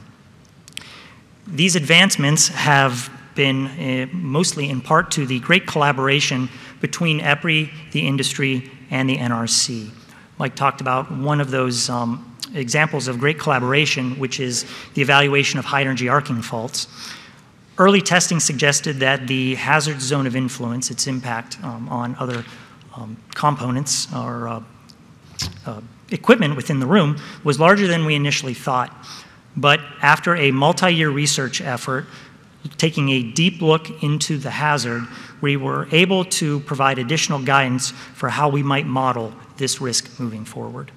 These advancements have been uh, mostly in part to the great collaboration between EPRI, the industry, and the NRC. Mike talked about one of those um, examples of great collaboration, which is the evaluation of high energy arcing faults. Early testing suggested that the hazard zone of influence, its impact um, on other um, components or uh, uh, equipment within the room, was larger than we initially thought. But after a multi year research effort, taking a deep look into the hazard, we were able to provide additional guidance for how we might model this risk moving forward.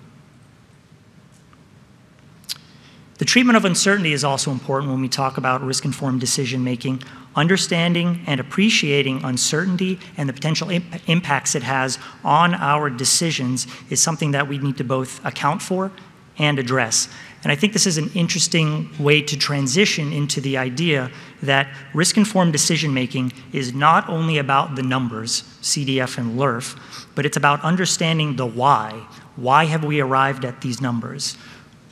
The treatment of uncertainty is also important when we talk about risk informed decision making. Understanding and appreciating uncertainty and the potential imp impacts it has on our decisions is something that we need to both account for and address. And I think this is an interesting way to transition into the idea that risk informed decision making is not only about the numbers, CDF and LERF, but it's about understanding the why. Why have we arrived at these numbers?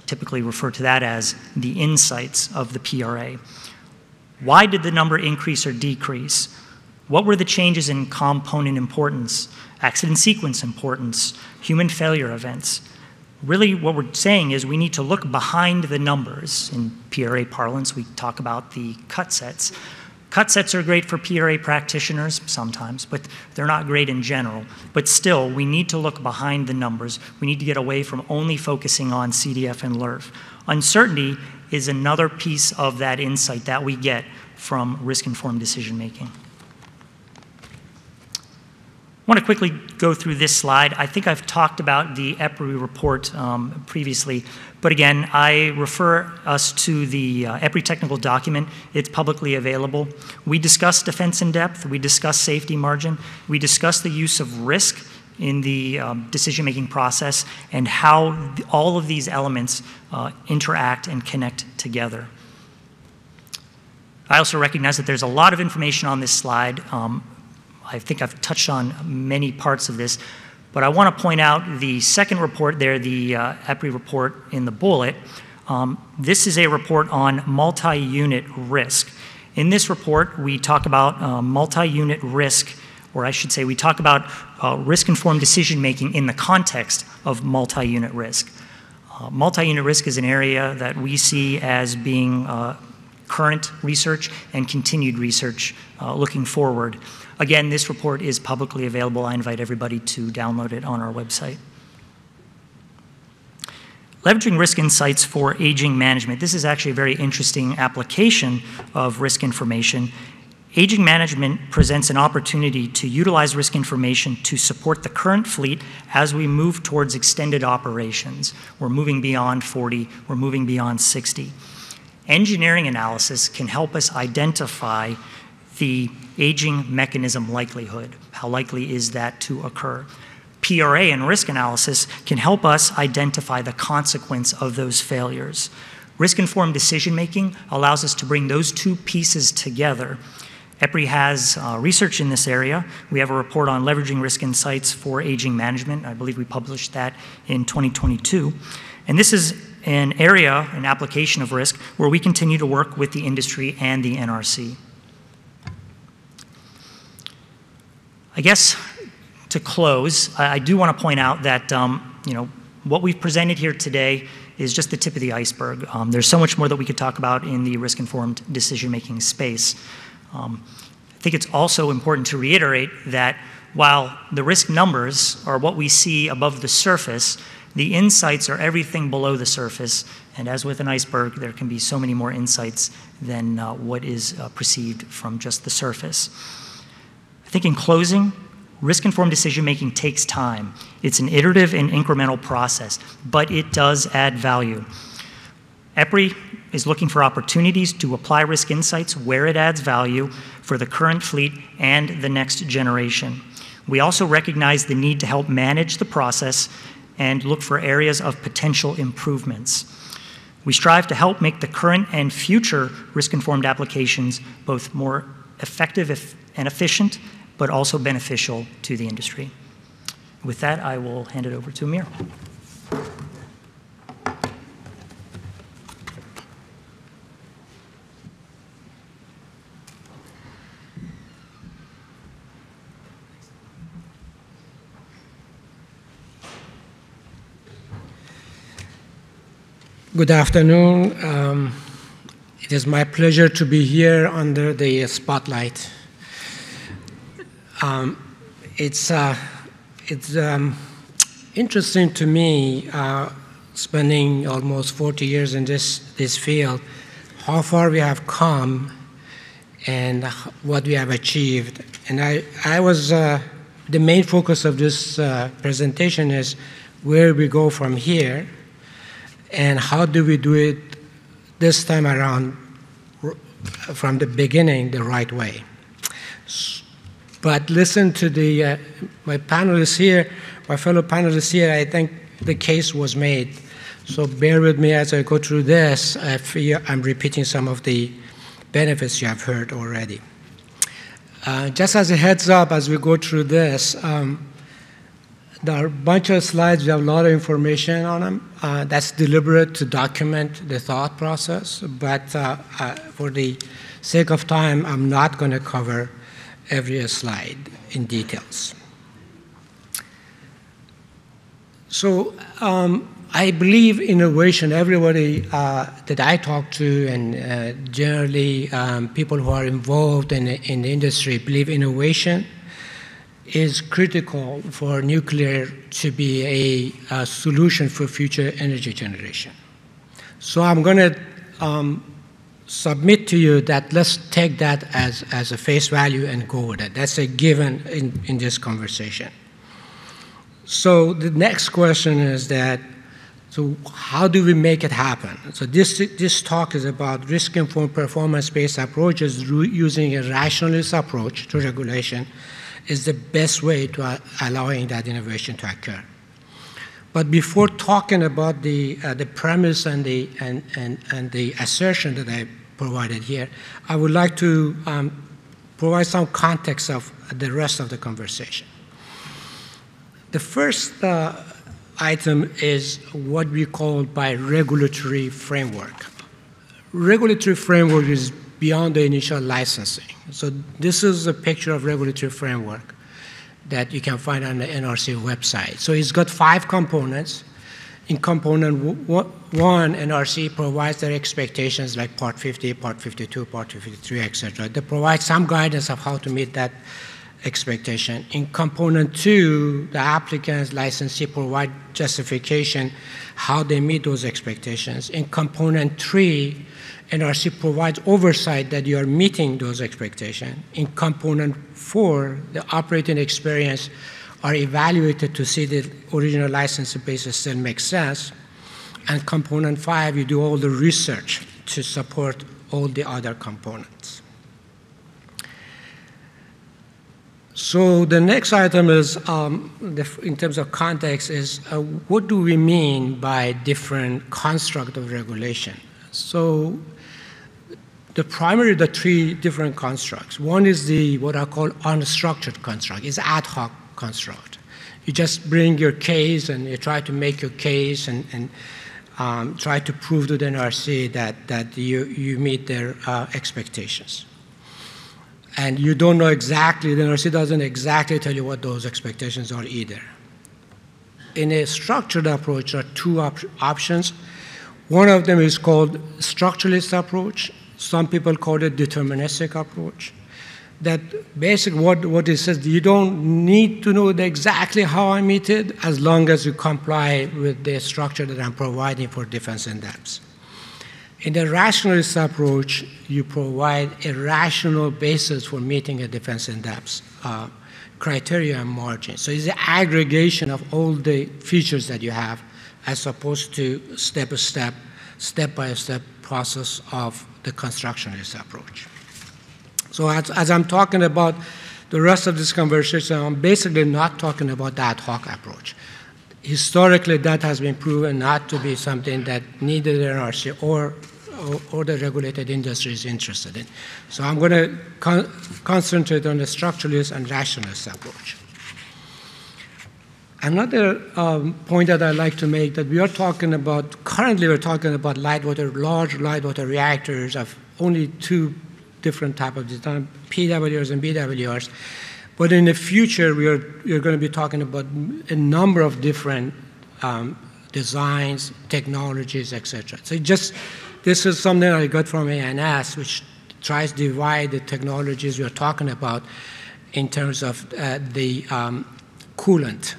Typically refer to that as the insights of the PRA. Why did the number increase or decrease? What were the changes in component importance, accident sequence importance, human failure events? Really, what we're saying is we need to look behind the numbers. In PRA parlance, we talk about the cut sets. Cut sets are great for PRA practitioners sometimes, but they're not great in general. But still, we need to look behind the numbers. We need to get away from only focusing on CDF and LERF. Uncertainty is another piece of that insight that we get from risk-informed decision making. I want to quickly go through this slide. I think I've talked about the EPRI report um, previously, but again, I refer us to the uh, EPRI technical document. It's publicly available. We discuss defense in depth, we discuss safety margin, we discuss the use of risk in the um, decision-making process and how all of these elements uh, interact and connect together. I also recognize that there's a lot of information on this slide. Um, I think I've touched on many parts of this, but I want to point out the second report there, the uh, EPRI report in the bullet. Um, this is a report on multi-unit risk. In this report, we talk about uh, multi-unit risk, or I should say we talk about uh, risk-informed decision-making in the context of multi-unit risk. Uh, multi-unit risk is an area that we see as being uh, current research and continued research uh, looking forward. Again, this report is publicly available. I invite everybody to download it on our website. Leveraging risk insights for aging management. This is actually a very interesting application of risk information. Aging management presents an opportunity to utilize risk information to support the current fleet as we move towards extended operations. We're moving beyond 40, we're moving beyond 60. Engineering analysis can help us identify the aging mechanism likelihood. How likely is that to occur? PRA and risk analysis can help us identify the consequence of those failures. Risk informed decision making allows us to bring those two pieces together. EPRI has uh, research in this area. We have a report on leveraging risk insights for aging management. I believe we published that in 2022. And this is an area, an application of risk, where we continue to work with the industry and the NRC. I guess to close, I, I do want to point out that um, you know what we've presented here today is just the tip of the iceberg. Um, there's so much more that we could talk about in the risk-informed decision-making space. Um, I think it's also important to reiterate that while the risk numbers are what we see above the surface, the insights are everything below the surface. And as with an iceberg, there can be so many more insights than uh, what is uh, perceived from just the surface. Think in closing, risk informed decision making takes time. It's an iterative and incremental process, but it does add value. EPRI is looking for opportunities to apply risk insights where it adds value for the current fleet and the next generation. We also recognize the need to help manage the process and look for areas of potential improvements. We strive to help make the current and future risk informed applications both more effective and efficient but also beneficial to the industry. With that, I will hand it over to Amir. Good afternoon. Um, it is my pleasure to be here under the spotlight um, it's uh, it's um, interesting to me, uh, spending almost 40 years in this, this field, how far we have come and what we have achieved. And I, I was, uh, the main focus of this uh, presentation is where we go from here and how do we do it this time around from the beginning the right way. But listen to the, uh, my panelists here, my fellow panelists here, I think the case was made. So bear with me as I go through this. I fear I'm repeating some of the benefits you have heard already. Uh, just as a heads up, as we go through this, um, there are a bunch of slides, we have a lot of information on them. Uh, that's deliberate to document the thought process, but uh, uh for the sake of time, I'm not going to cover every slide in details. So um, I believe innovation. Everybody uh, that I talk to, and uh, generally um, people who are involved in, in the industry, believe innovation is critical for nuclear to be a, a solution for future energy generation. So I'm going to um, submit to you that let's take that as, as a face value and go with it. That's a given in, in this conversation. So the next question is that, so how do we make it happen? So this, this talk is about risk-informed performance-based approaches using a rationalist approach to regulation is the best way to allowing that innovation to occur. But before talking about the, uh, the premise and the, and, and, and the assertion that I provided here, I would like to um, provide some context of the rest of the conversation. The first uh, item is what we call by regulatory framework. Regulatory framework is beyond the initial licensing. So this is a picture of regulatory framework that you can find on the NRC website. So it's got five components. In component one, NRC provides their expectations like Part 50, Part 52, Part 53, etc. They provide some guidance of how to meet that expectation. In component two, the applicants, licensee provide justification how they meet those expectations. In component three, NRC provides oversight that you are meeting those expectations. In component four, the operating experience are evaluated to see the original license basis still makes sense. And component five, you do all the research to support all the other components. So the next item is, um, the, in terms of context, is uh, what do we mean by different construct of regulation? So the primary, the three different constructs. One is the what I call unstructured construct. It's ad hoc construct. You just bring your case and you try to make your case and, and um, try to prove to the NRC that, that you, you meet their uh, expectations. And you don't know exactly, the NRC doesn't exactly tell you what those expectations are either. In a structured approach, there are two op options. One of them is called structuralist approach. Some people call it deterministic approach. That basically what, what it says, you don't need to know exactly how I meet it as long as you comply with the structure that I'm providing for defense in depth. In the rationalist approach, you provide a rational basis for meeting a defense in depth uh, criteria and margin. So it's the aggregation of all the features that you have as opposed to step by step, step by step process of the constructionist approach. So as, as I'm talking about the rest of this conversation, I'm basically not talking about the ad hoc approach historically that has been proven not to be something that neither the NRC or or the regulated industry is interested in. So I'm going to con concentrate on the structuralist and rationalist approach. Another um, point that I'd like to make that we are talking about, currently we're talking about light water, large light water reactors of only two different type of design, PWRs and BWRs. But in the future, we are, we are going to be talking about a number of different um, designs, technologies, etc. So just this is something I got from ANS, which tries to divide the technologies we are talking about in terms of uh, the um, coolant.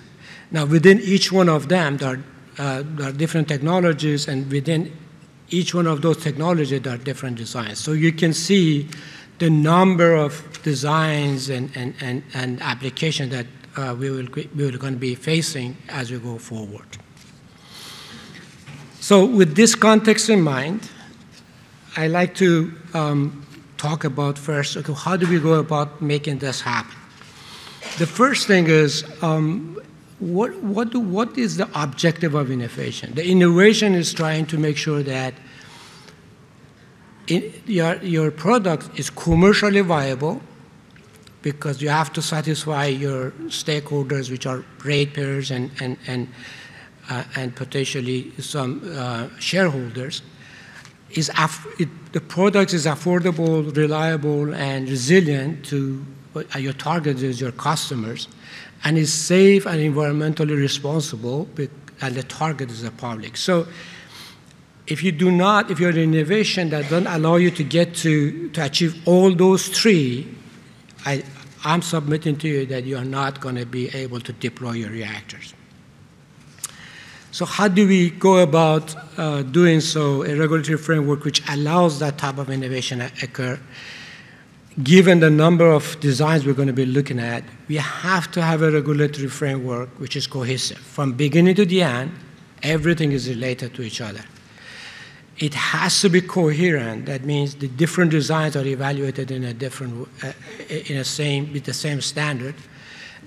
Now, within each one of them, there are, uh, there are different technologies, and within each one of those technologies, are different designs. So you can see the number of designs and, and, and, and applications that uh, we, will, we are going to be facing as we go forward. So with this context in mind, I like to um, talk about first, okay, how do we go about making this happen? The first thing is, um, what, what, do, what is the objective of innovation? The innovation is trying to make sure that in, your, your product is commercially viable because you have to satisfy your stakeholders, which are ratepayers and, and, and, uh, and potentially some uh, shareholders is it, the product is affordable, reliable, and resilient to what your target is your customers, and is safe and environmentally responsible, and the target is the public. So if you do not, if you're an innovation that don't allow you to get to, to achieve all those three, I, I'm submitting to you that you are not going to be able to deploy your reactors. So how do we go about uh, doing so, a regulatory framework which allows that type of innovation to occur? Given the number of designs we're going to be looking at, we have to have a regulatory framework which is cohesive. From beginning to the end, everything is related to each other. It has to be coherent. That means the different designs are evaluated in a different, uh, in a same, with the same standard,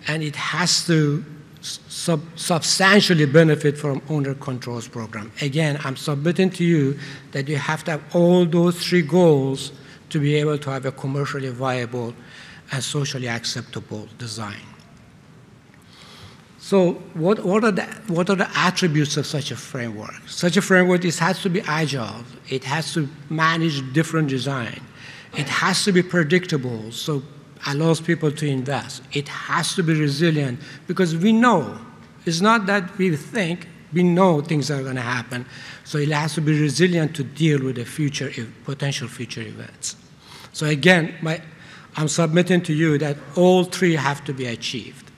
and it has to sub substantially benefit from owner controls program. Again, I'm submitting to you that you have to have all those three goals to be able to have a commercially viable and socially acceptable design. So what, what, are the, what are the attributes of such a framework? Such a framework it has to be agile. It has to manage different design. It has to be predictable, so allows people to invest. It has to be resilient because we know. It's not that we think, we know things are going to happen. So it has to be resilient to deal with the future, potential future events. So again, my, I'm submitting to you that all three have to be achieved.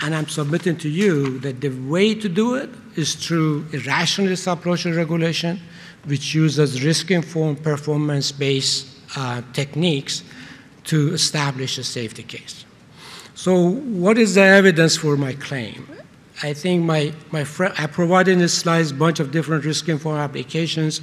And I'm submitting to you that the way to do it is through a rationalist approach to regulation, which uses risk-informed, performance-based uh, techniques to establish a safety case. So what is the evidence for my claim? I think my, my friend, I provided in this slide a bunch of different risk-informed applications.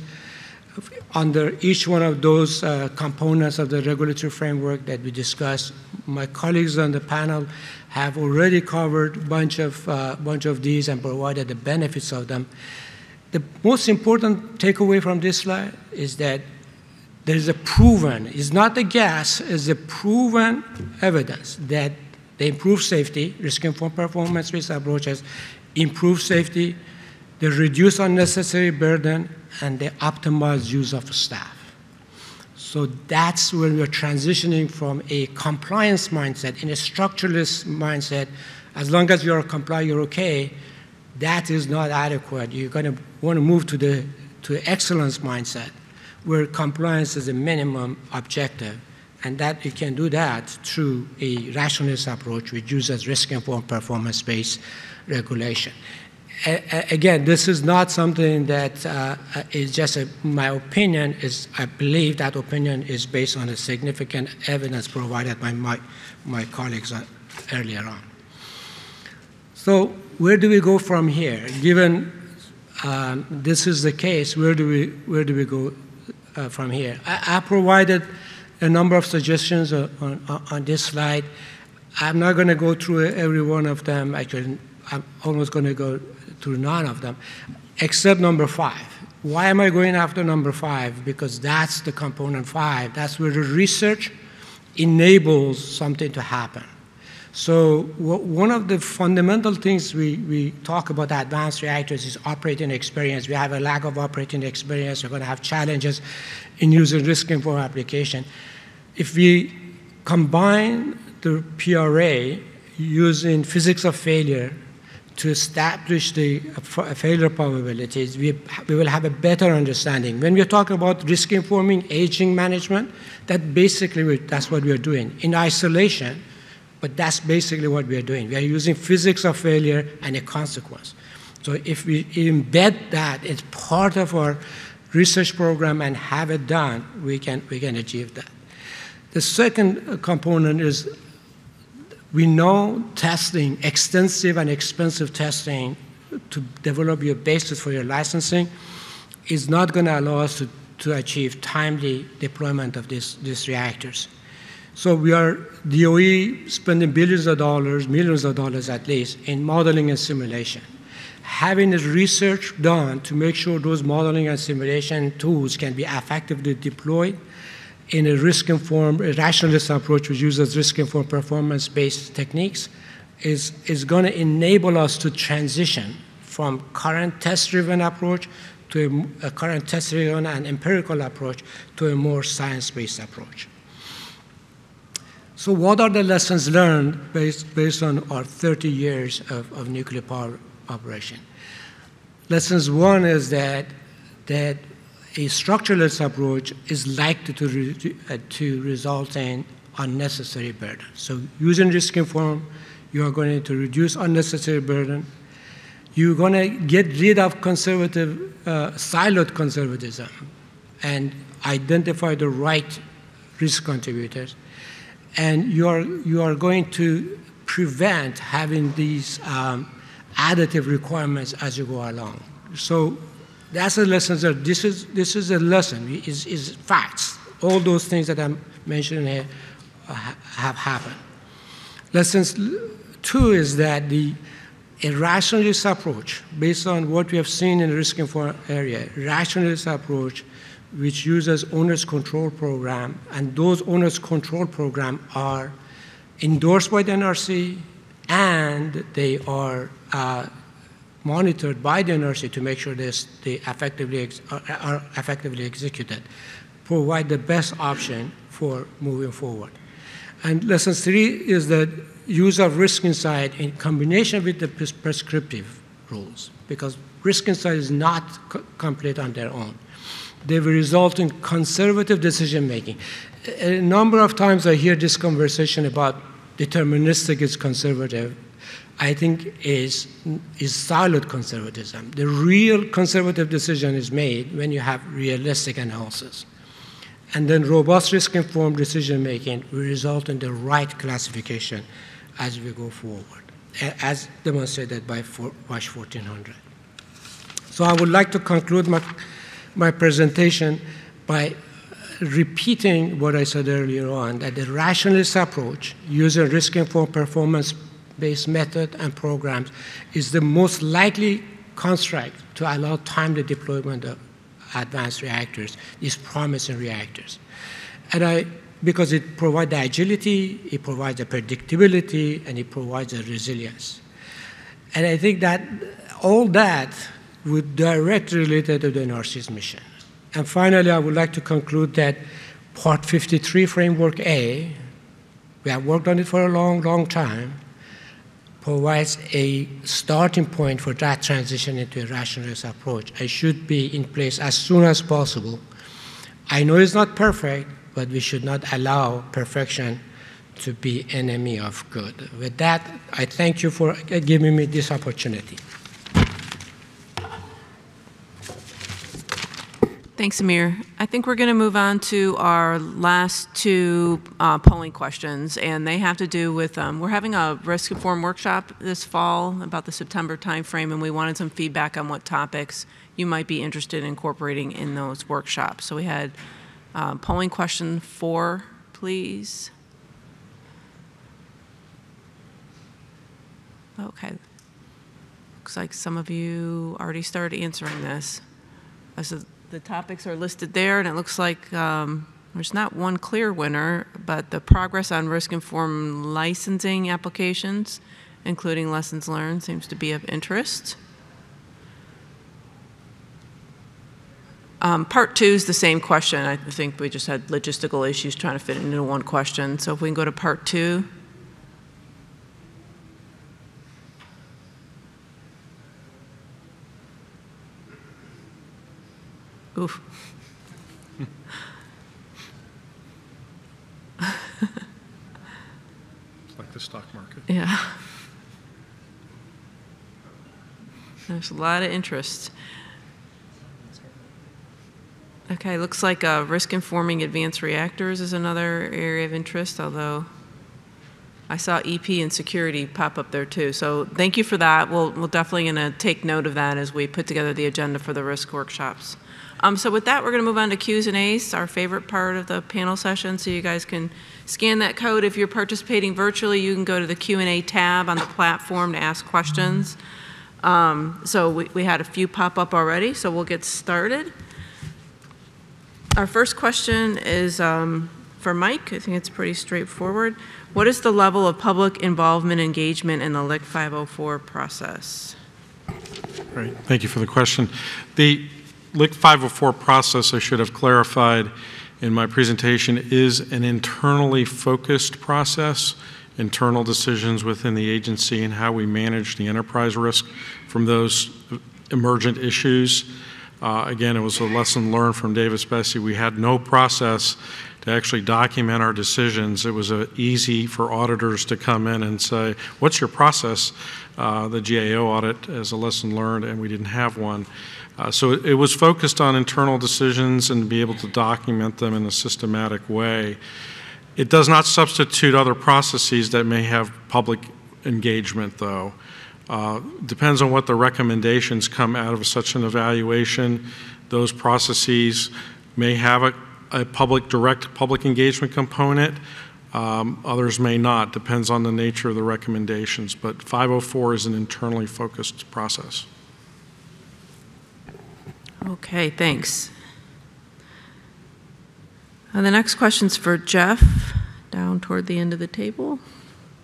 Under each one of those uh, components of the regulatory framework that we discussed, my colleagues on the panel have already covered a bunch of, uh, bunch of these and provided the benefits of them. The most important takeaway from this slide is that there is a proven, it's not a guess, it's a proven evidence that they improve safety, risk-informed performance-based approaches improve safety, they reduce unnecessary burden, and they optimize use of staff. So that's when we're transitioning from a compliance mindset in a structuralist mindset. As long as you're compliant, you're okay. That is not adequate. You're going to want to move to the to excellence mindset where compliance is a minimum objective, and that you can do that through a rationalist approach which uses risk-informed performance-based regulation. A again, this is not something that uh, is just a, my opinion. Is I believe that opinion is based on a significant evidence provided by my, my colleagues uh, earlier on. So where do we go from here? Given um, this is the case, where do we where do we go uh, from here. I, I, provided a number of suggestions on, on, on this slide. I'm not going to go through every one of them. Actually, I'm almost going to go through none of them, except number five. Why am I going after number five? Because that's the component five. That's where the research enables something to happen. So one of the fundamental things we, we talk about advanced reactors is operating experience. We have a lack of operating experience. We're going to have challenges in using risk-informed application. If we combine the PRA using physics of failure to establish the failure probabilities, we, we will have a better understanding. When we talk about risk informing aging management, that basically that's what we're doing. In isolation, but that's basically what we are doing. We are using physics of failure and a consequence. So if we embed that as part of our research program and have it done, we can, we can achieve that. The second component is we know testing, extensive and expensive testing to develop your basis for your licensing is not going to allow us to, to achieve timely deployment of these, these reactors. So we are DOE spending billions of dollars, millions of dollars at least, in modeling and simulation. Having this research done to make sure those modeling and simulation tools can be effectively deployed in a risk-informed, rationalist approach which uses risk-informed performance-based techniques is, is going to enable us to transition from current test-driven approach to a, a current test-driven and empirical approach to a more science-based approach. So what are the lessons learned based, based on our 30 years of, of nuclear power operation? Lessons one is that, that a structuralist approach is likely to, re, uh, to result in unnecessary burden. So using risk informed, you are going to reduce unnecessary burden. You're going to get rid of conservative, uh, siloed conservatism and identify the right risk contributors. And you are, you are going to prevent having these um, additive requirements as you go along. So that's a lesson. That this is this is a lesson. Is facts. All those things that I'm mentioning here uh, have happened. Lessons two is that the a rationalist approach, based on what we have seen in the risk informed area, rationalist approach which uses owner's control program, and those owner's control program are endorsed by the NRC and they are uh, monitored by the NRC to make sure this, they effectively ex- are effectively executed, provide the best option for moving forward. And lesson three is the use of risk insight in combination with the pres- prescriptive rules, because risk insight is not co- complete on their own. They will result in conservative decision making. A number of times I hear this conversation about deterministic is conservative. I think is is siloed conservatism. The real conservative decision is made when you have realistic analysis. And then robust risk informed decision making will result in the right classification as we go forward, as demonstrated by WASH 1400. So I would like to conclude my, my presentation by repeating what I said earlier on that the rationalist approach using risk informed performance based method and programs is the most likely construct to allow timely deployment of advanced reactors, these promising reactors. And I, because it provides the agility, it provides the predictability, and it provides the resilience. And I think that all that would directly related to the NRC's mission. And finally, I would like to conclude that Part 53 Framework A, we have worked on it for a long, long time, provides a starting point for that transition into a rationalist approach. It should be in place as soon as possible. I know it's not perfect, but we should not allow perfection to be enemy of good. With that, I thank you for giving me this opportunity. Thanks, Amir. I think we're going to move on to our last two uh, polling questions, and they have to do with, um, we're having a risk informed workshop this fall about the September timeframe, and we wanted some feedback on what topics you might be interested in incorporating in those workshops. So we had uh, polling question four, please. Okay. Looks like some of you already started answering this. This is the topics are listed there, and it looks like um, there's not one clear winner, but the progress on risk-informed licensing applications, including lessons learned, seems to be of interest. Um, part two is the same question. I think we just had logistical issues trying to fit it into one question. So if we can go to part two. Oof. It's like the stock market. Yeah. There's a lot of interest. Okay, looks like uh, risk informing advanced reactors is another area of interest, although I saw EP and security pop up there too. So thank you for that. We'll, we'll definitely going to take note of that as we put together the agenda for the risk workshops. Um, so with that, we're going to move on to Q's and A's, our favorite part of the panel session. So you guys can scan that code. If you're participating virtually, you can go to the Q&A tab on the platform to ask questions. Um, so we, we had a few pop up already, so we'll get started. Our first question is um, for Mike. I think it's pretty straightforward. What is the level of public involvement engagement in the LIC 504 process? Great, thank you for the question. The LIC 504 process, I should have clarified, in my presentation is an internally focused process, internal decisions within the agency and how we manage the enterprise risk from those emergent issues. Uh, again, it was a lesson learned from Davis Besse. We had no process to actually document our decisions. It was uh, easy for auditors to come in and say, What's your process? Uh, the GAO audit as a lesson learned, and we didn't have one. Uh, so it, was focused on internal decisions and be able to document them in a systematic way. It does not substitute other processes that may have public engagement, though. Uh, depends on what the recommendations come out of such an evaluation. Those processes may have a, a public direct public engagement component. Um, others may not. Depends on the nature of the recommendations. But 504 is an internally focused process. Okay, thanks. And the next question's for Jeff, down toward the end of the table.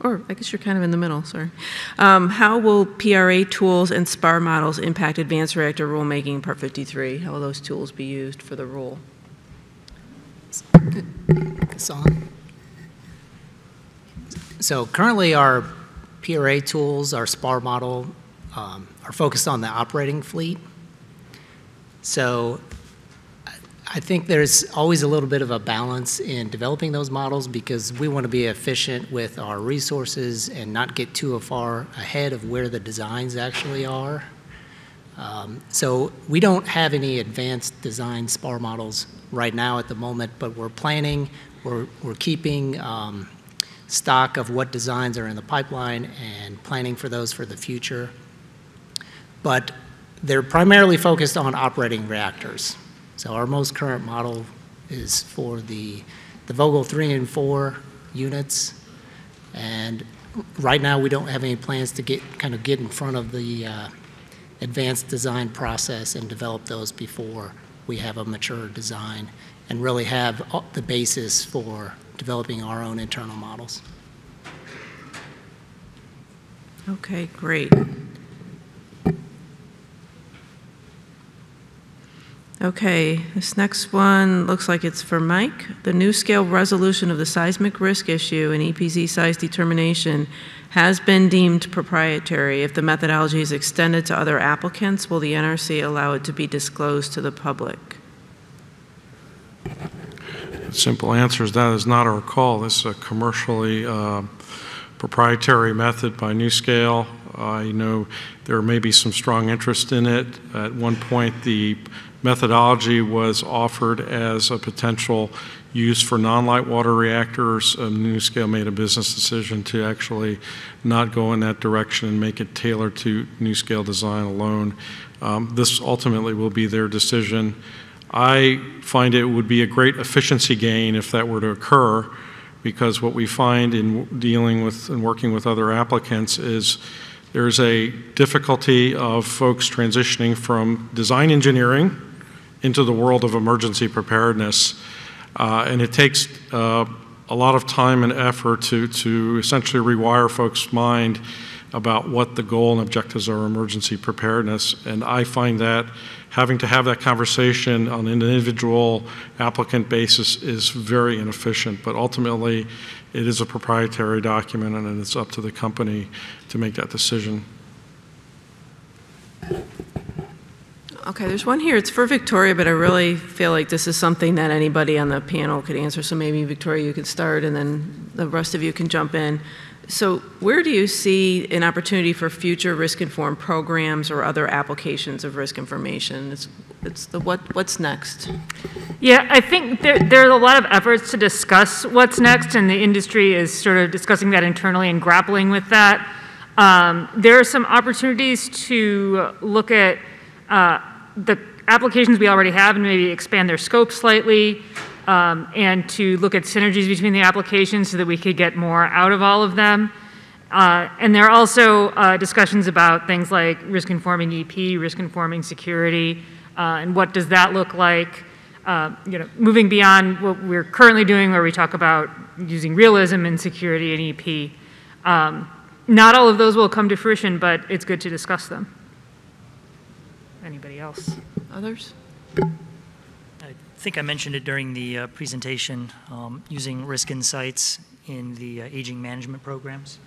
Or I guess you're kind of in the middle, sorry. Um, how will PRA tools and SPAR models impact advanced reactor rulemaking Part 53? How will those tools be used for the rule? So currently our PRA tools, our SPAR model, um, are focused on the operating fleet. So I think there's always a little bit of a balance in developing those models because we want to be efficient with our resources and not get too far ahead of where the designs actually are. Um, so we don't have any advanced design SPAR models right now at the moment, but we're planning, we're, we're keeping um, stock of what designs are in the pipeline and planning for those for the future. But they're primarily focused on operating reactors. So our most current model is for the, the Vogtle 3 and 4 units. And right now we don't have any plans to get kind of get in front of the uh, advanced design process and develop those before we have a mature design and really have the basis for developing our own internal models. Okay, great. Okay, this next one looks like it's for Mike. The NuScale resolution of the seismic risk issue and EPZ size determination has been deemed proprietary. If the methodology is extended to other applicants, will the NRC allow it to be disclosed to the public? Simple answer is that is not our call. This is a commercially uh, proprietary method by NuScale. I know there may be some strong interest in it. At one point, the methodology was offered as a potential use for non-light water reactors. Um, NuScale made a business decision to actually not go in that direction and make it tailored to NuScale design alone. Um, this ultimately will be their decision. I find it would be a great efficiency gain if that were to occur because what we find in dealing with and working with other applicants is there's a difficulty of folks transitioning from design engineering into the world of emergency preparedness. Uh, and it takes uh, a lot of time and effort to, to essentially rewire folks' mind about what the goal and objectives are of emergency preparedness. And I find that having to have that conversation on an individual applicant basis is very inefficient. But ultimately, it is a proprietary document and it's up to the company to make that decision. Okay, there's one here. It's for Victoria, but I really feel like this is something that anybody on the panel could answer. So maybe Victoria, you could start, and then the rest of you can jump in. So, where do you see an opportunity for future risk-informed programs or other applications of risk information? It's, it's the what, what's next? Yeah, I think there, there are a lot of efforts to discuss what's next, and the industry is sort of discussing that internally and grappling with that. Um, there are some opportunities to look at uh, the applications we already have and maybe expand their scope slightly, um, and to look at synergies between the applications so that we could get more out of all of them. Uh, and there are also uh, discussions about things like risk-informing EP, risk-informing security, uh, and what does that look like? Uh, you know, moving beyond what we're currently doing, where we talk about using realism in security and EP. Um, not all of those will come to fruition, but it's good to discuss them. Anybody else? Others? I I think I mentioned it during the uh, presentation, um, using risk insights in the uh, aging management programs.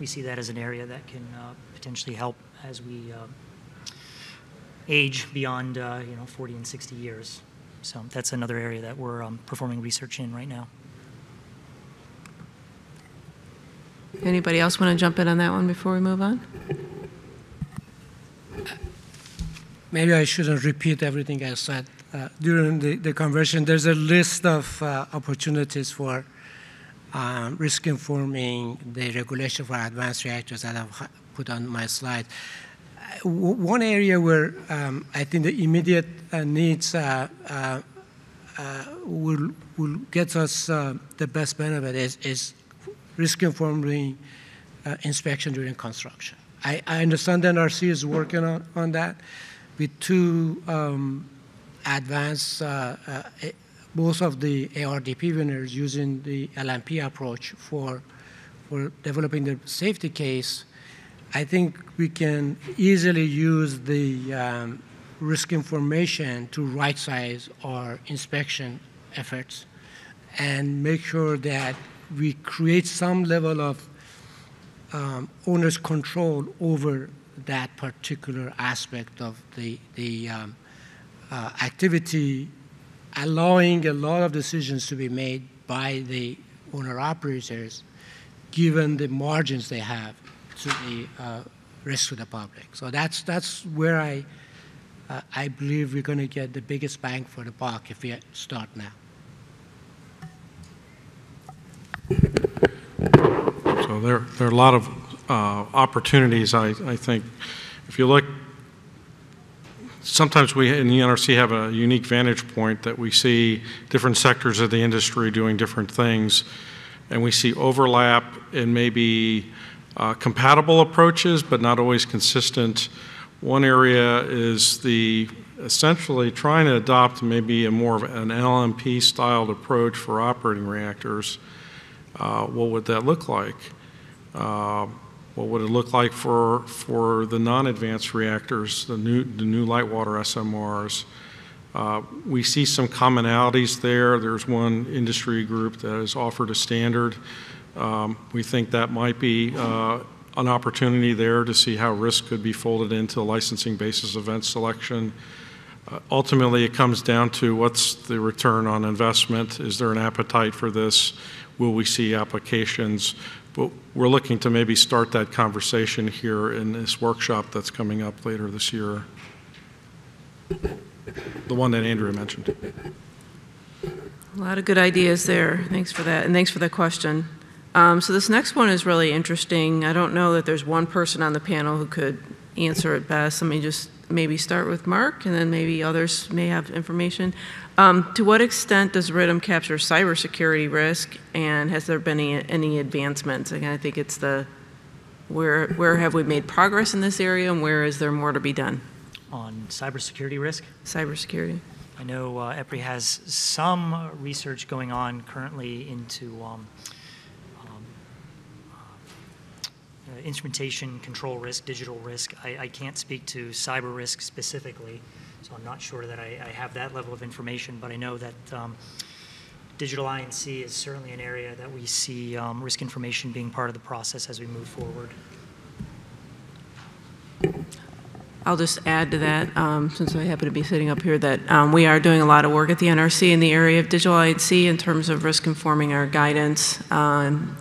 We see that as an area that can uh, potentially help as we uh, age beyond, uh, you know, 40 and 60 years. So that's another area that we're um, performing research in right now. Anybody else want to jump in on that one before we move on? Maybe I shouldn't repeat everything I said uh, during the, the conversion. There's a list of uh, opportunities for um, risk informing the regulation for advanced reactors that I've put on my slide. W- one area where um, I think the immediate uh, needs uh, uh, uh, will, will get us the best benefit is, is risk informing inspection during construction. I, I understand NRC is working on, on that with two um, advanced, uh, uh, eh, both of the ARDP winners using the LMP approach for, for developing the safety case. I think we can easily use the um, risk information to right size our inspection efforts and make sure that we create some level of um, owner's control over that particular aspect of the, the um, uh, activity, allowing a lot of decisions to be made by the owner operators given the margins they have to the uh, risk to the public. So that's, that's where I, uh, I believe we're going to get the biggest bang for the buck if we start now. So there, there are a lot of opportunities, I, I think. If you look, sometimes we in the NRC have a unique vantage point that we see different sectors of the industry doing different things, and we see overlap in maybe uh, compatible approaches, but not always consistent. One area is the essentially trying to adopt maybe a more of an LMP styled approach for operating reactors. Uh, what would that look like? Uh, what would it look like for, for the non-advanced reactors, the new, the new light water SMRs? Uh, we see some commonalities there. There's one industry group that has offered a standard. Um, we think that might be uh, an opportunity there to see how risk could be folded into licensing basis event selection. Uh, ultimately, it comes down to what's the return on investment? Is there an appetite for this? Will we see applications? But we're looking to maybe start that conversation here in this workshop that's coming up later this year. The one that Andrea mentioned. A lot of good ideas there. Thanks for that, and thanks for the question. Um, so this next one is really interesting. I don't know that there's one person on the panel who could answer it best. Let me just maybe start with Mark, and then maybe others may have information. Um, to what extent does RIDM capture cybersecurity risk, and has there been any, any advancements? Again, I think it's the where where have we made progress in this area, and where is there more to be done? On cybersecurity risk, Cybersecurity. I know uh, EPRI has some research going on currently into um, um, uh, instrumentation control risk, digital risk. I, I can't speak to cyber risk specifically, so I'm not sure that I, I have that level of information, but I know that um, digital I&C is certainly an area that we see um, risk information being part of the process as we move forward. I'll just add to that, um, since I happen to be sitting up here, that um, we are doing a lot of work at the NRC in the area of digital I&C in terms of risk informing our guidance. Um,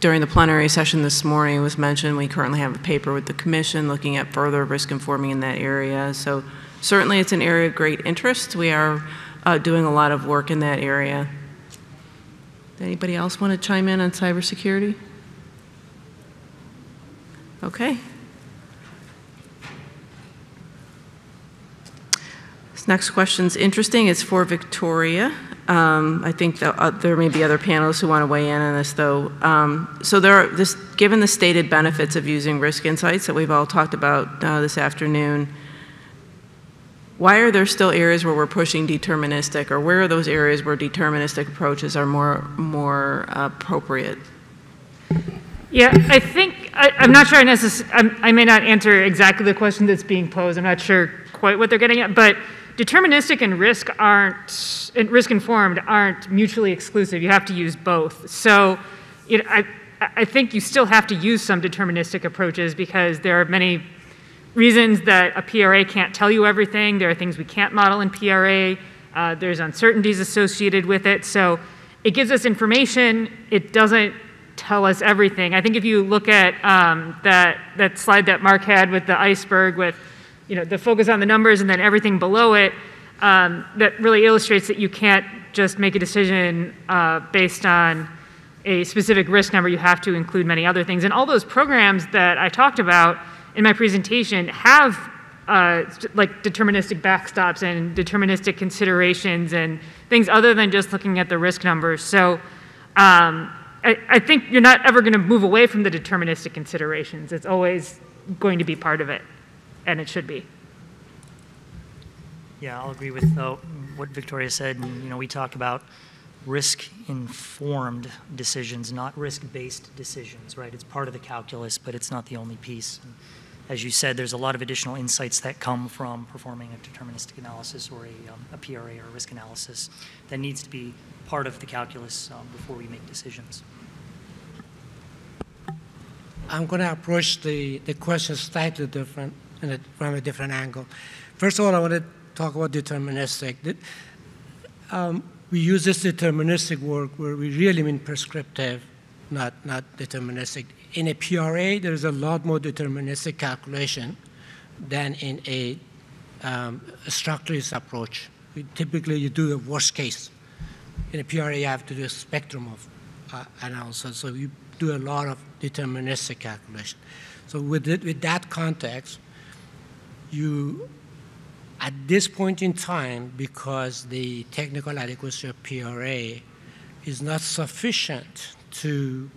during the plenary session this morning, it was mentioned we currently have a paper with the commission looking at further risk informing in that area. So certainly it's an area of great interest. We are uh, doing a lot of work in that area. Anybody else want to chime in on cybersecurity? Okay. This next question's interesting. It's for Victoria. Um, I think that, uh, there may be other panelists who want to weigh in on this, though. Um, so there are this, given the stated benefits of using risk insights that we've all talked about uh, this afternoon, why are there still areas where we're pushing deterministic, or where are those areas where deterministic approaches are more more appropriate? Yeah, I think, I, I'm not sure I I may not answer exactly the question that's being posed. I'm not sure quite what they're getting at, but deterministic and risk aren't, and risk informed aren't mutually exclusive. You have to use both. So I, I think you still have to use some deterministic approaches because there are many reasons that a PRA can't tell you everything. There are things we can't model in PRA. Uh, there's uncertainties associated with it. So it gives us information. It doesn't tell us everything. I think if you look at um, that, that slide that Mark had with the iceberg with you know, the focus on the numbers and then everything below it, um, that really illustrates that you can't just make a decision uh, based on a specific risk number. You have to include many other things. And all those programs that I talked about in my presentation have uh, like deterministic backstops and deterministic considerations and things other than just looking at the risk numbers. So um, I, I think you're not ever going to move away from the deterministic considerations. It's always going to be part of it, and it should be. Yeah, I'll agree with uh, what Victoria said. And, you know, we talk about risk-informed decisions, not risk-based decisions, right? It's part of the calculus, but it's not the only piece. And as you said, there's a lot of additional insights that come from performing a deterministic analysis or a, um, a PRA or a risk analysis that needs to be part of the calculus um, before we make decisions. I'm going to approach the, the question slightly different a, from a different angle. First of all, I want to talk about deterministic. Um, we use this deterministic work where we really mean prescriptive, not, not deterministic. In a PRA, there's a lot more deterministic calculation than in a, um, a structuralist approach. We, typically, you do the worst case. In a PRA, you have to do a spectrum of uh, analysis, so you do a lot of deterministic calculation. So with, it, with that context, you at this point in time, because the technical adequacy of PRA is not sufficient to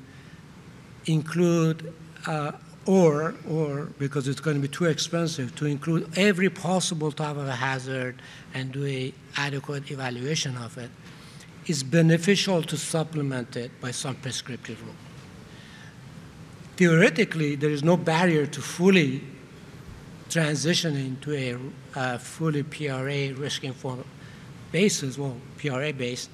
include uh, or, or because it's going to be too expensive, to include every possible type of a hazard and do a adequate evaluation of it, is beneficial to supplement it by some prescriptive rule. Theoretically, there is no barrier to fully transitioning to a uh, fully PRA risk-informed basis, well, PRA-based,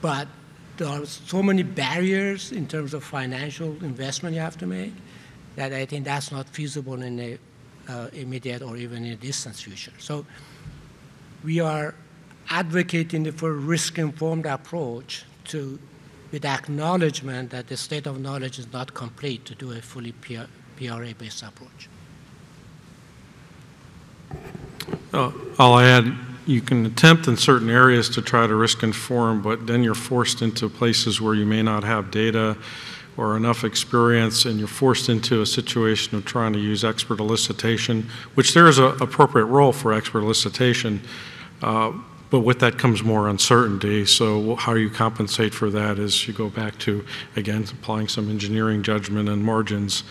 but there are so many barriers in terms of financial investment you have to make that I think that's not feasible in the uh, immediate or even in a distant future. So we are advocating for a risk-informed approach to with acknowledgement that the state of knowledge is not complete to do a fully PRA-based approach. Uh, I'll add, you can attempt in certain areas to try to risk inform, but then you're forced into places where you may not have data or enough experience, and you're forced into a situation of trying to use expert elicitation, which there is an appropriate role for expert elicitation, uh, but with that comes more uncertainty. So how you compensate for that is you go back to, again, applying some engineering judgment and margins.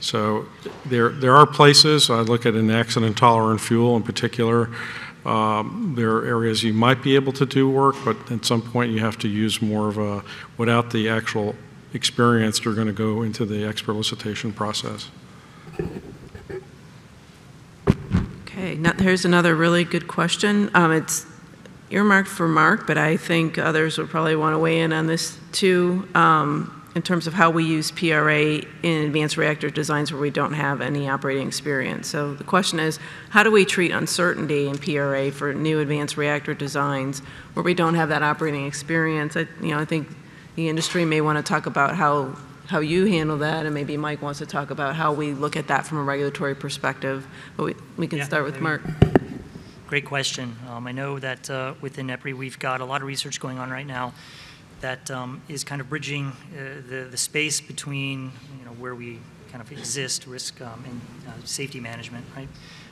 So there, there are places, I look at an accident tolerant fuel in particular, um, there are areas you might be able to do work, but at some point you have to use more of a, without the actual experience, you're going to go into the expert elicitation process. Okay, now here's another really good question. Um, it's earmarked for Mark, but I think others would probably want to weigh in on this too. Um, in terms of how we use PRA in advanced reactor designs where we don't have any operating experience. So the question is, how do we treat uncertainty in PRA for new advanced reactor designs where we don't have that operating experience? I, you know, I think the industry may want to talk about how how you handle that, and maybe Mike wants to talk about how we look at that from a regulatory perspective. But we, we can yeah, start with Mark. Great question. Um, I know that uh, within EPRI we've got a lot of research going on right now that um, is kind of bridging uh, the, the space between you know, where we kind of exist, risk um, and uh, safety management, right?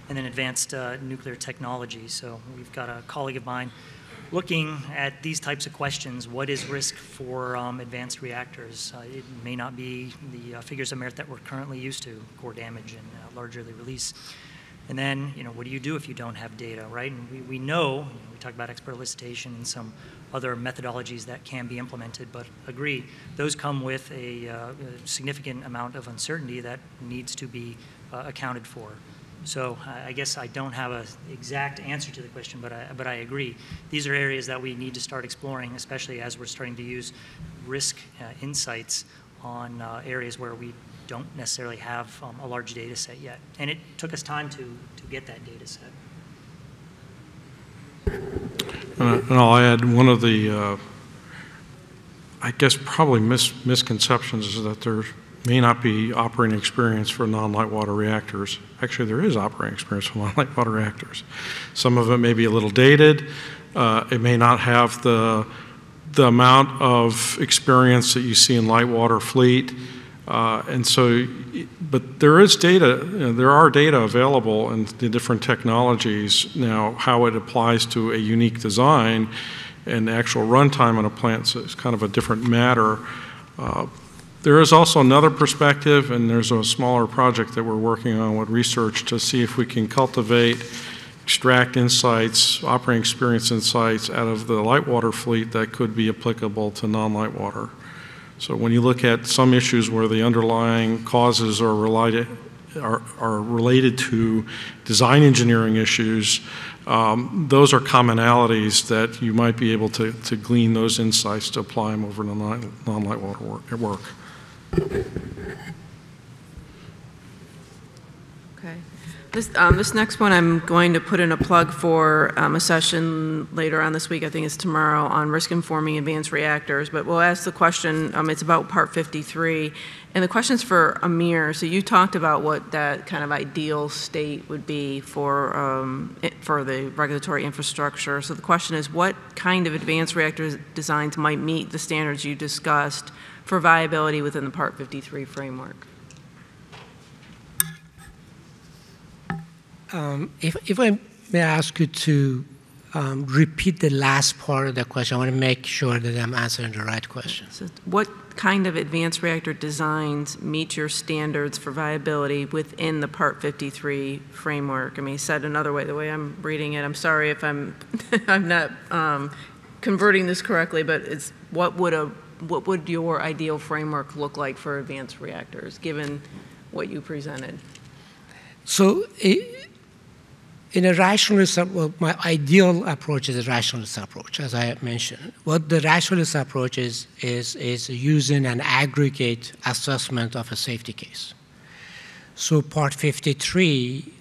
And then advanced uh, nuclear technology. So we've got a colleague of mine looking at these types of questions. What is risk for um, advanced reactors? Uh, it may not be the uh, figures of merit that we're currently used to, core damage and uh, large early release. And then, you know, what do you do if you don't have data, right? And we, we know, you know talk about expert elicitation and some other methodologies that can be implemented, but agree, those come with a, uh, a significant amount of uncertainty that needs to be uh, accounted for. So I I guess I don't have an exact answer to the question, but I, but I agree. These are areas that we need to start exploring, especially as we're starting to use risk uh, insights on uh, areas where we don't necessarily have um, a large data set yet. And it took us time to, to get that data set. And I'll add, one of the, uh, I guess probably mis- misconceptions is that there may not be operating experience for non-light water reactors. Actually, there is operating experience for non-light water reactors. Some of it may be a little dated. Uh, It may not have the, the amount of experience that you see in light water fleet. Uh, And so, but there is data, you know, there are data available in the different technologies. Now, how it applies to a unique design and actual runtime on a plant is kind of a different matter. Uh, There is also another perspective, and there's a smaller project that we're working on with research to see if we can cultivate, extract insights, operating experience insights out of the light water fleet that could be applicable to non-light water. So when you look at some issues where the underlying causes are related, are, are related to design engineering issues, um, those are commonalities that you might be able to, to glean those insights to apply them over to non- non-light water work. work. Okay. This, um, this next one, I'm going to put in a plug for, um, a session later on this week, I think it's tomorrow, on risk-informing advanced reactors, but we'll ask the question, um, it's about Part 53, and the question's for Amir. So you talked about what that kind of ideal state would be for, um, it- for the regulatory infrastructure. So the question is, what kind of advanced reactor designs might meet the standards you discussed for viability within the Part 53 framework? Um, If if I may ask you to um, repeat the last part of the question, I want to make sure that I'm answering the right question. So what kind of advanced reactor designs meet your standards for viability within the Part 53 framework? I mean, said another way, the way I'm reading it, I'm sorry if I'm, I'm not um, converting this correctly, but it's, what would a, what would your ideal framework look like for advanced reactors, given what you presented? So in a rationalist, well, my ideal approach is a rationalist approach, as I mentioned. What the rationalist approach is, is, is using an aggregate assessment of a safety case. So Part 53,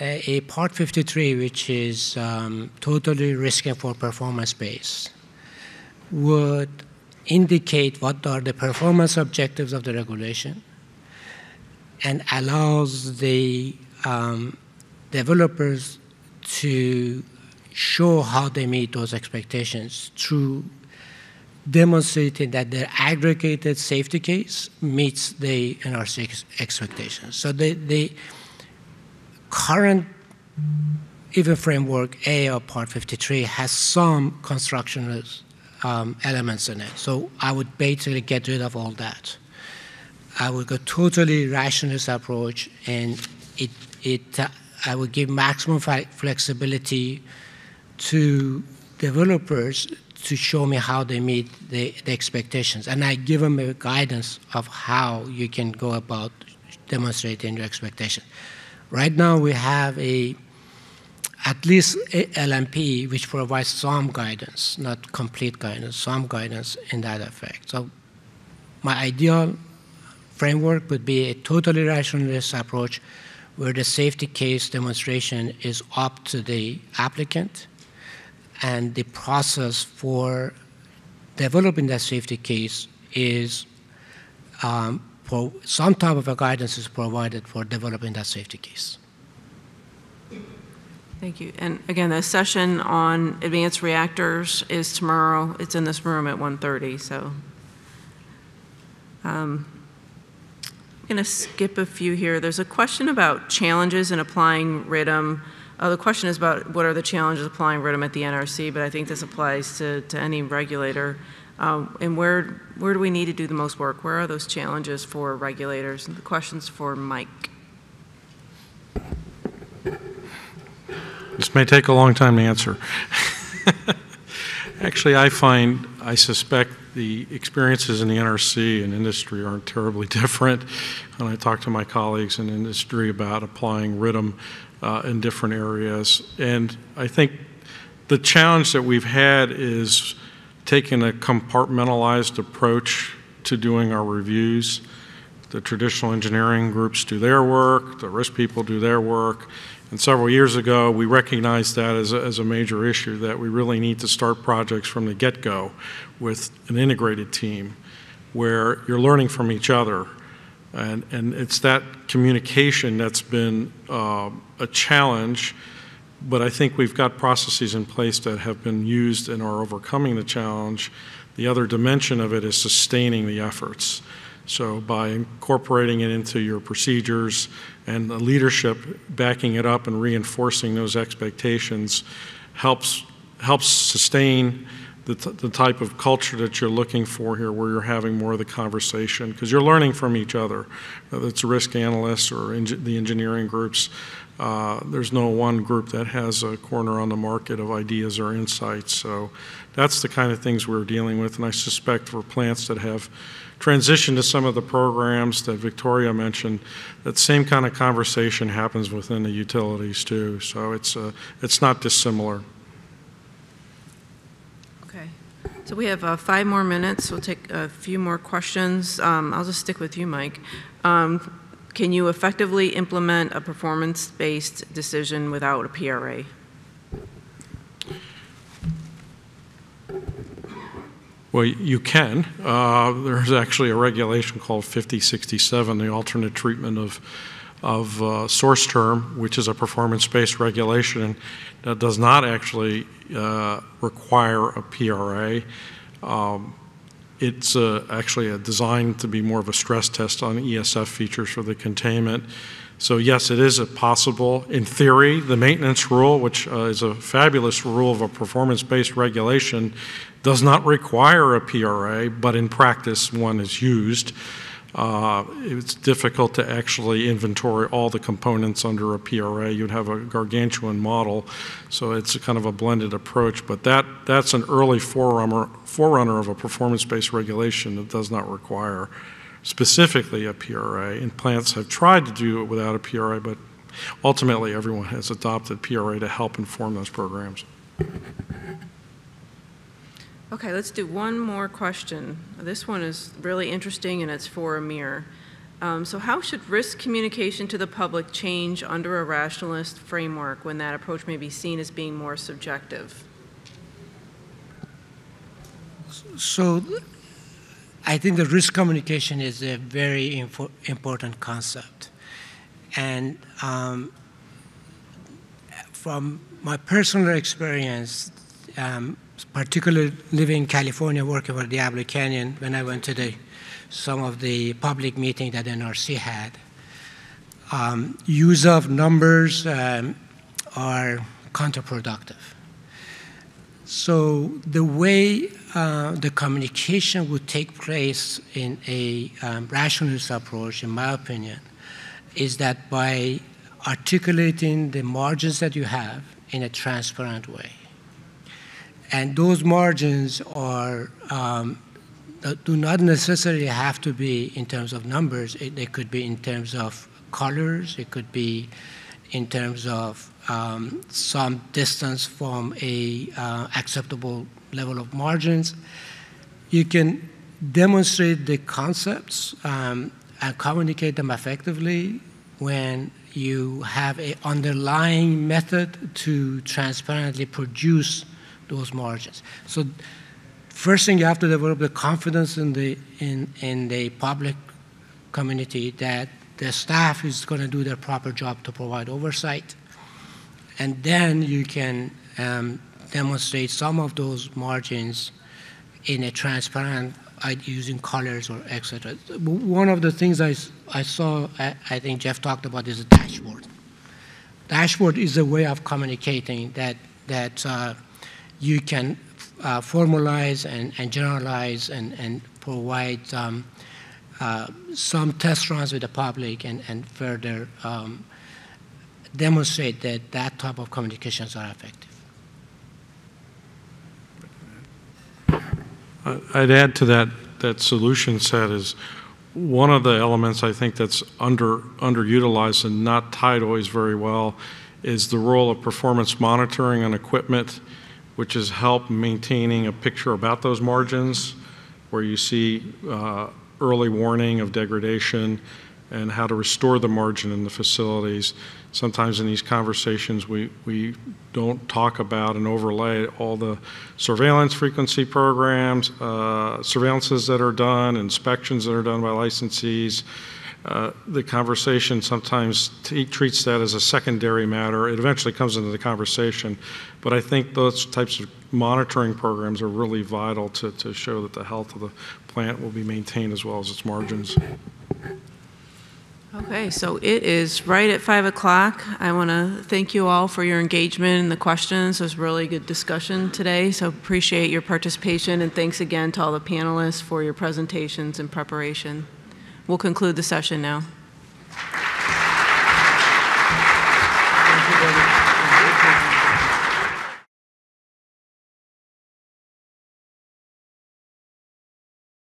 a, Part 53, which is um, totally risk and for performance based, would indicate what are the performance objectives of the regulation and allows the um, developers to show how they meet those expectations through demonstrating that their aggregated safety case meets the NRC ex- expectations. So the, the current even framework A of Part 53 has some constructionist um, elements in it. So I would basically get rid of all that. I would go totally rationalist approach, and it it uh, I would give maximum flexibility to developers to show me how they meet the, the expectations, and I give them a guidance of how you can go about demonstrating your expectation. Right now, we have a at least a LMP which provides some guidance, not complete guidance, some guidance in that effect. So, my ideal framework would be a totally rationalist approach where the safety case demonstration is up to the applicant and the process for developing that safety case is um, some type of a guidance is provided for developing that safety case. Thank you. And again, the session on advanced reactors is tomorrow. It's in this room at 1:30, so. um, I'm going to skip a few here. There's a question about challenges in applying RIDM. Uh, The question is about what are the challenges applying RIDM at the NRC, but I think this applies to, to any regulator. Um, And where, where do we need to do the most work? Where are those challenges for regulators? And the question's for Mike. This may take a long time to answer. Actually, I find, I suspect the experiences in the NRC and industry aren't terribly different. When I talk to my colleagues in industry about applying RIDM, uh, in different areas. And I think the challenge that we've had is taking a compartmentalized approach to doing our reviews. The traditional engineering groups do their work, the risk people do their work. And several years ago, we recognized that as a, as a major issue, that we really need to start projects from the get-go with an integrated team where you're learning from each other. And, and it's that communication that's been uh, a challenge, but I think we've got processes in place that have been used and are overcoming the challenge. The other dimension of it is sustaining the efforts. So by incorporating it into your procedures and the leadership backing it up and reinforcing those expectations helps helps sustain the, the type of culture that you're looking for here where you're having more of the conversation because you're learning from each other. Whether it's risk analysts or the engineering groups uh, there's no one group that has a corner on the market of ideas or insights. So that's the kind of things we're dealing with and i suspect for plants that have transition to some of the programs that Victoria mentioned, that same kind of conversation happens within the utilities too. So it's, uh, it's not dissimilar. Okay. So we have uh, five more minutes. We'll take a few more questions. Um, I'll just stick with you, Mike. Um, can you effectively implement a performance-based decision without a PRA? Well, you can. Uh, there's actually a regulation called 5067, the alternate treatment of, of uh, source term, which is a performance-based regulation that does not actually uh, require a PRA. Um, it's uh, actually designed to be more of a stress test on ESF features for the containment. So yes, it is possible. In theory, the maintenance rule, which uh, is a fabulous rule of a performance-based regulation, does not require a PRA, but in practice one is used. Uh, it's difficult to actually inventory all the components under a PRA. You'd have a gargantuan model, so it's kind of a blended approach. But that that's an early forerunner forerunner of a performance-based regulation that does not require specifically a PRA, and plants have tried to do it without a PRA, but ultimately everyone has adopted PRA to help inform those programs. Okay, let's do one more question. This one is really interesting and it's for Amir. Um, so how should risk communication to the public change under a rationalist framework when that approach may be seen as being more subjective? So I think the risk communication is a very important concept. And um, from my personal experience, um, particularly living in California, working for Diablo Canyon, when I went to the, some of the public meetings that NRC had, um, use of numbers um, are counterproductive. So the way uh, the communication would take place in a um, rationalist approach, in my opinion, is that by articulating the margins that you have in a transparent way. And those margins are um, do not necessarily have to be in terms of numbers. It, they could be in terms of colors. It could be in terms of um, some distance from a uh, acceptable level of margins. You can demonstrate the concepts um, and communicate them effectively when you have an underlying method to transparently produce those margins. So first thing you have to develop the confidence in the in, in the public community that the staff is going to do their proper job to provide oversight and then you can um, demonstrate some of those margins in a transparent using colors or etc. One of the things I, I saw, I, I think Jeff talked about is a dashboard. Dashboard is a way of communicating that, that uh, you can uh, formalize and, and generalize and, and provide um, uh, some test runs with the public and, and further um, demonstrate that that type of communications are effective. I'd add to that that solution set is one of the elements I think that's under underutilized and not tied always very well is the role of performance monitoring on equipment, which is help maintaining a picture about those margins, where you see uh, early warning of degradation and how to restore the margin in the facilities. Sometimes in these conversations, we, we don't talk about and overlay all the surveillance frequency programs, uh, surveillances that are done, inspections that are done by licensees. Uh, the conversation sometimes treats that as a secondary matter. It eventually comes into the conversation, but I think those types of monitoring programs are really vital to, to show that the health of the plant will be maintained as well as its margins. Okay, so it is right at 5 o'clock. I want to thank you all for your engagement and the questions. It was really good discussion today, so appreciate your participation, and thanks again to all the panelists for your presentations and preparation. We'll conclude the session now.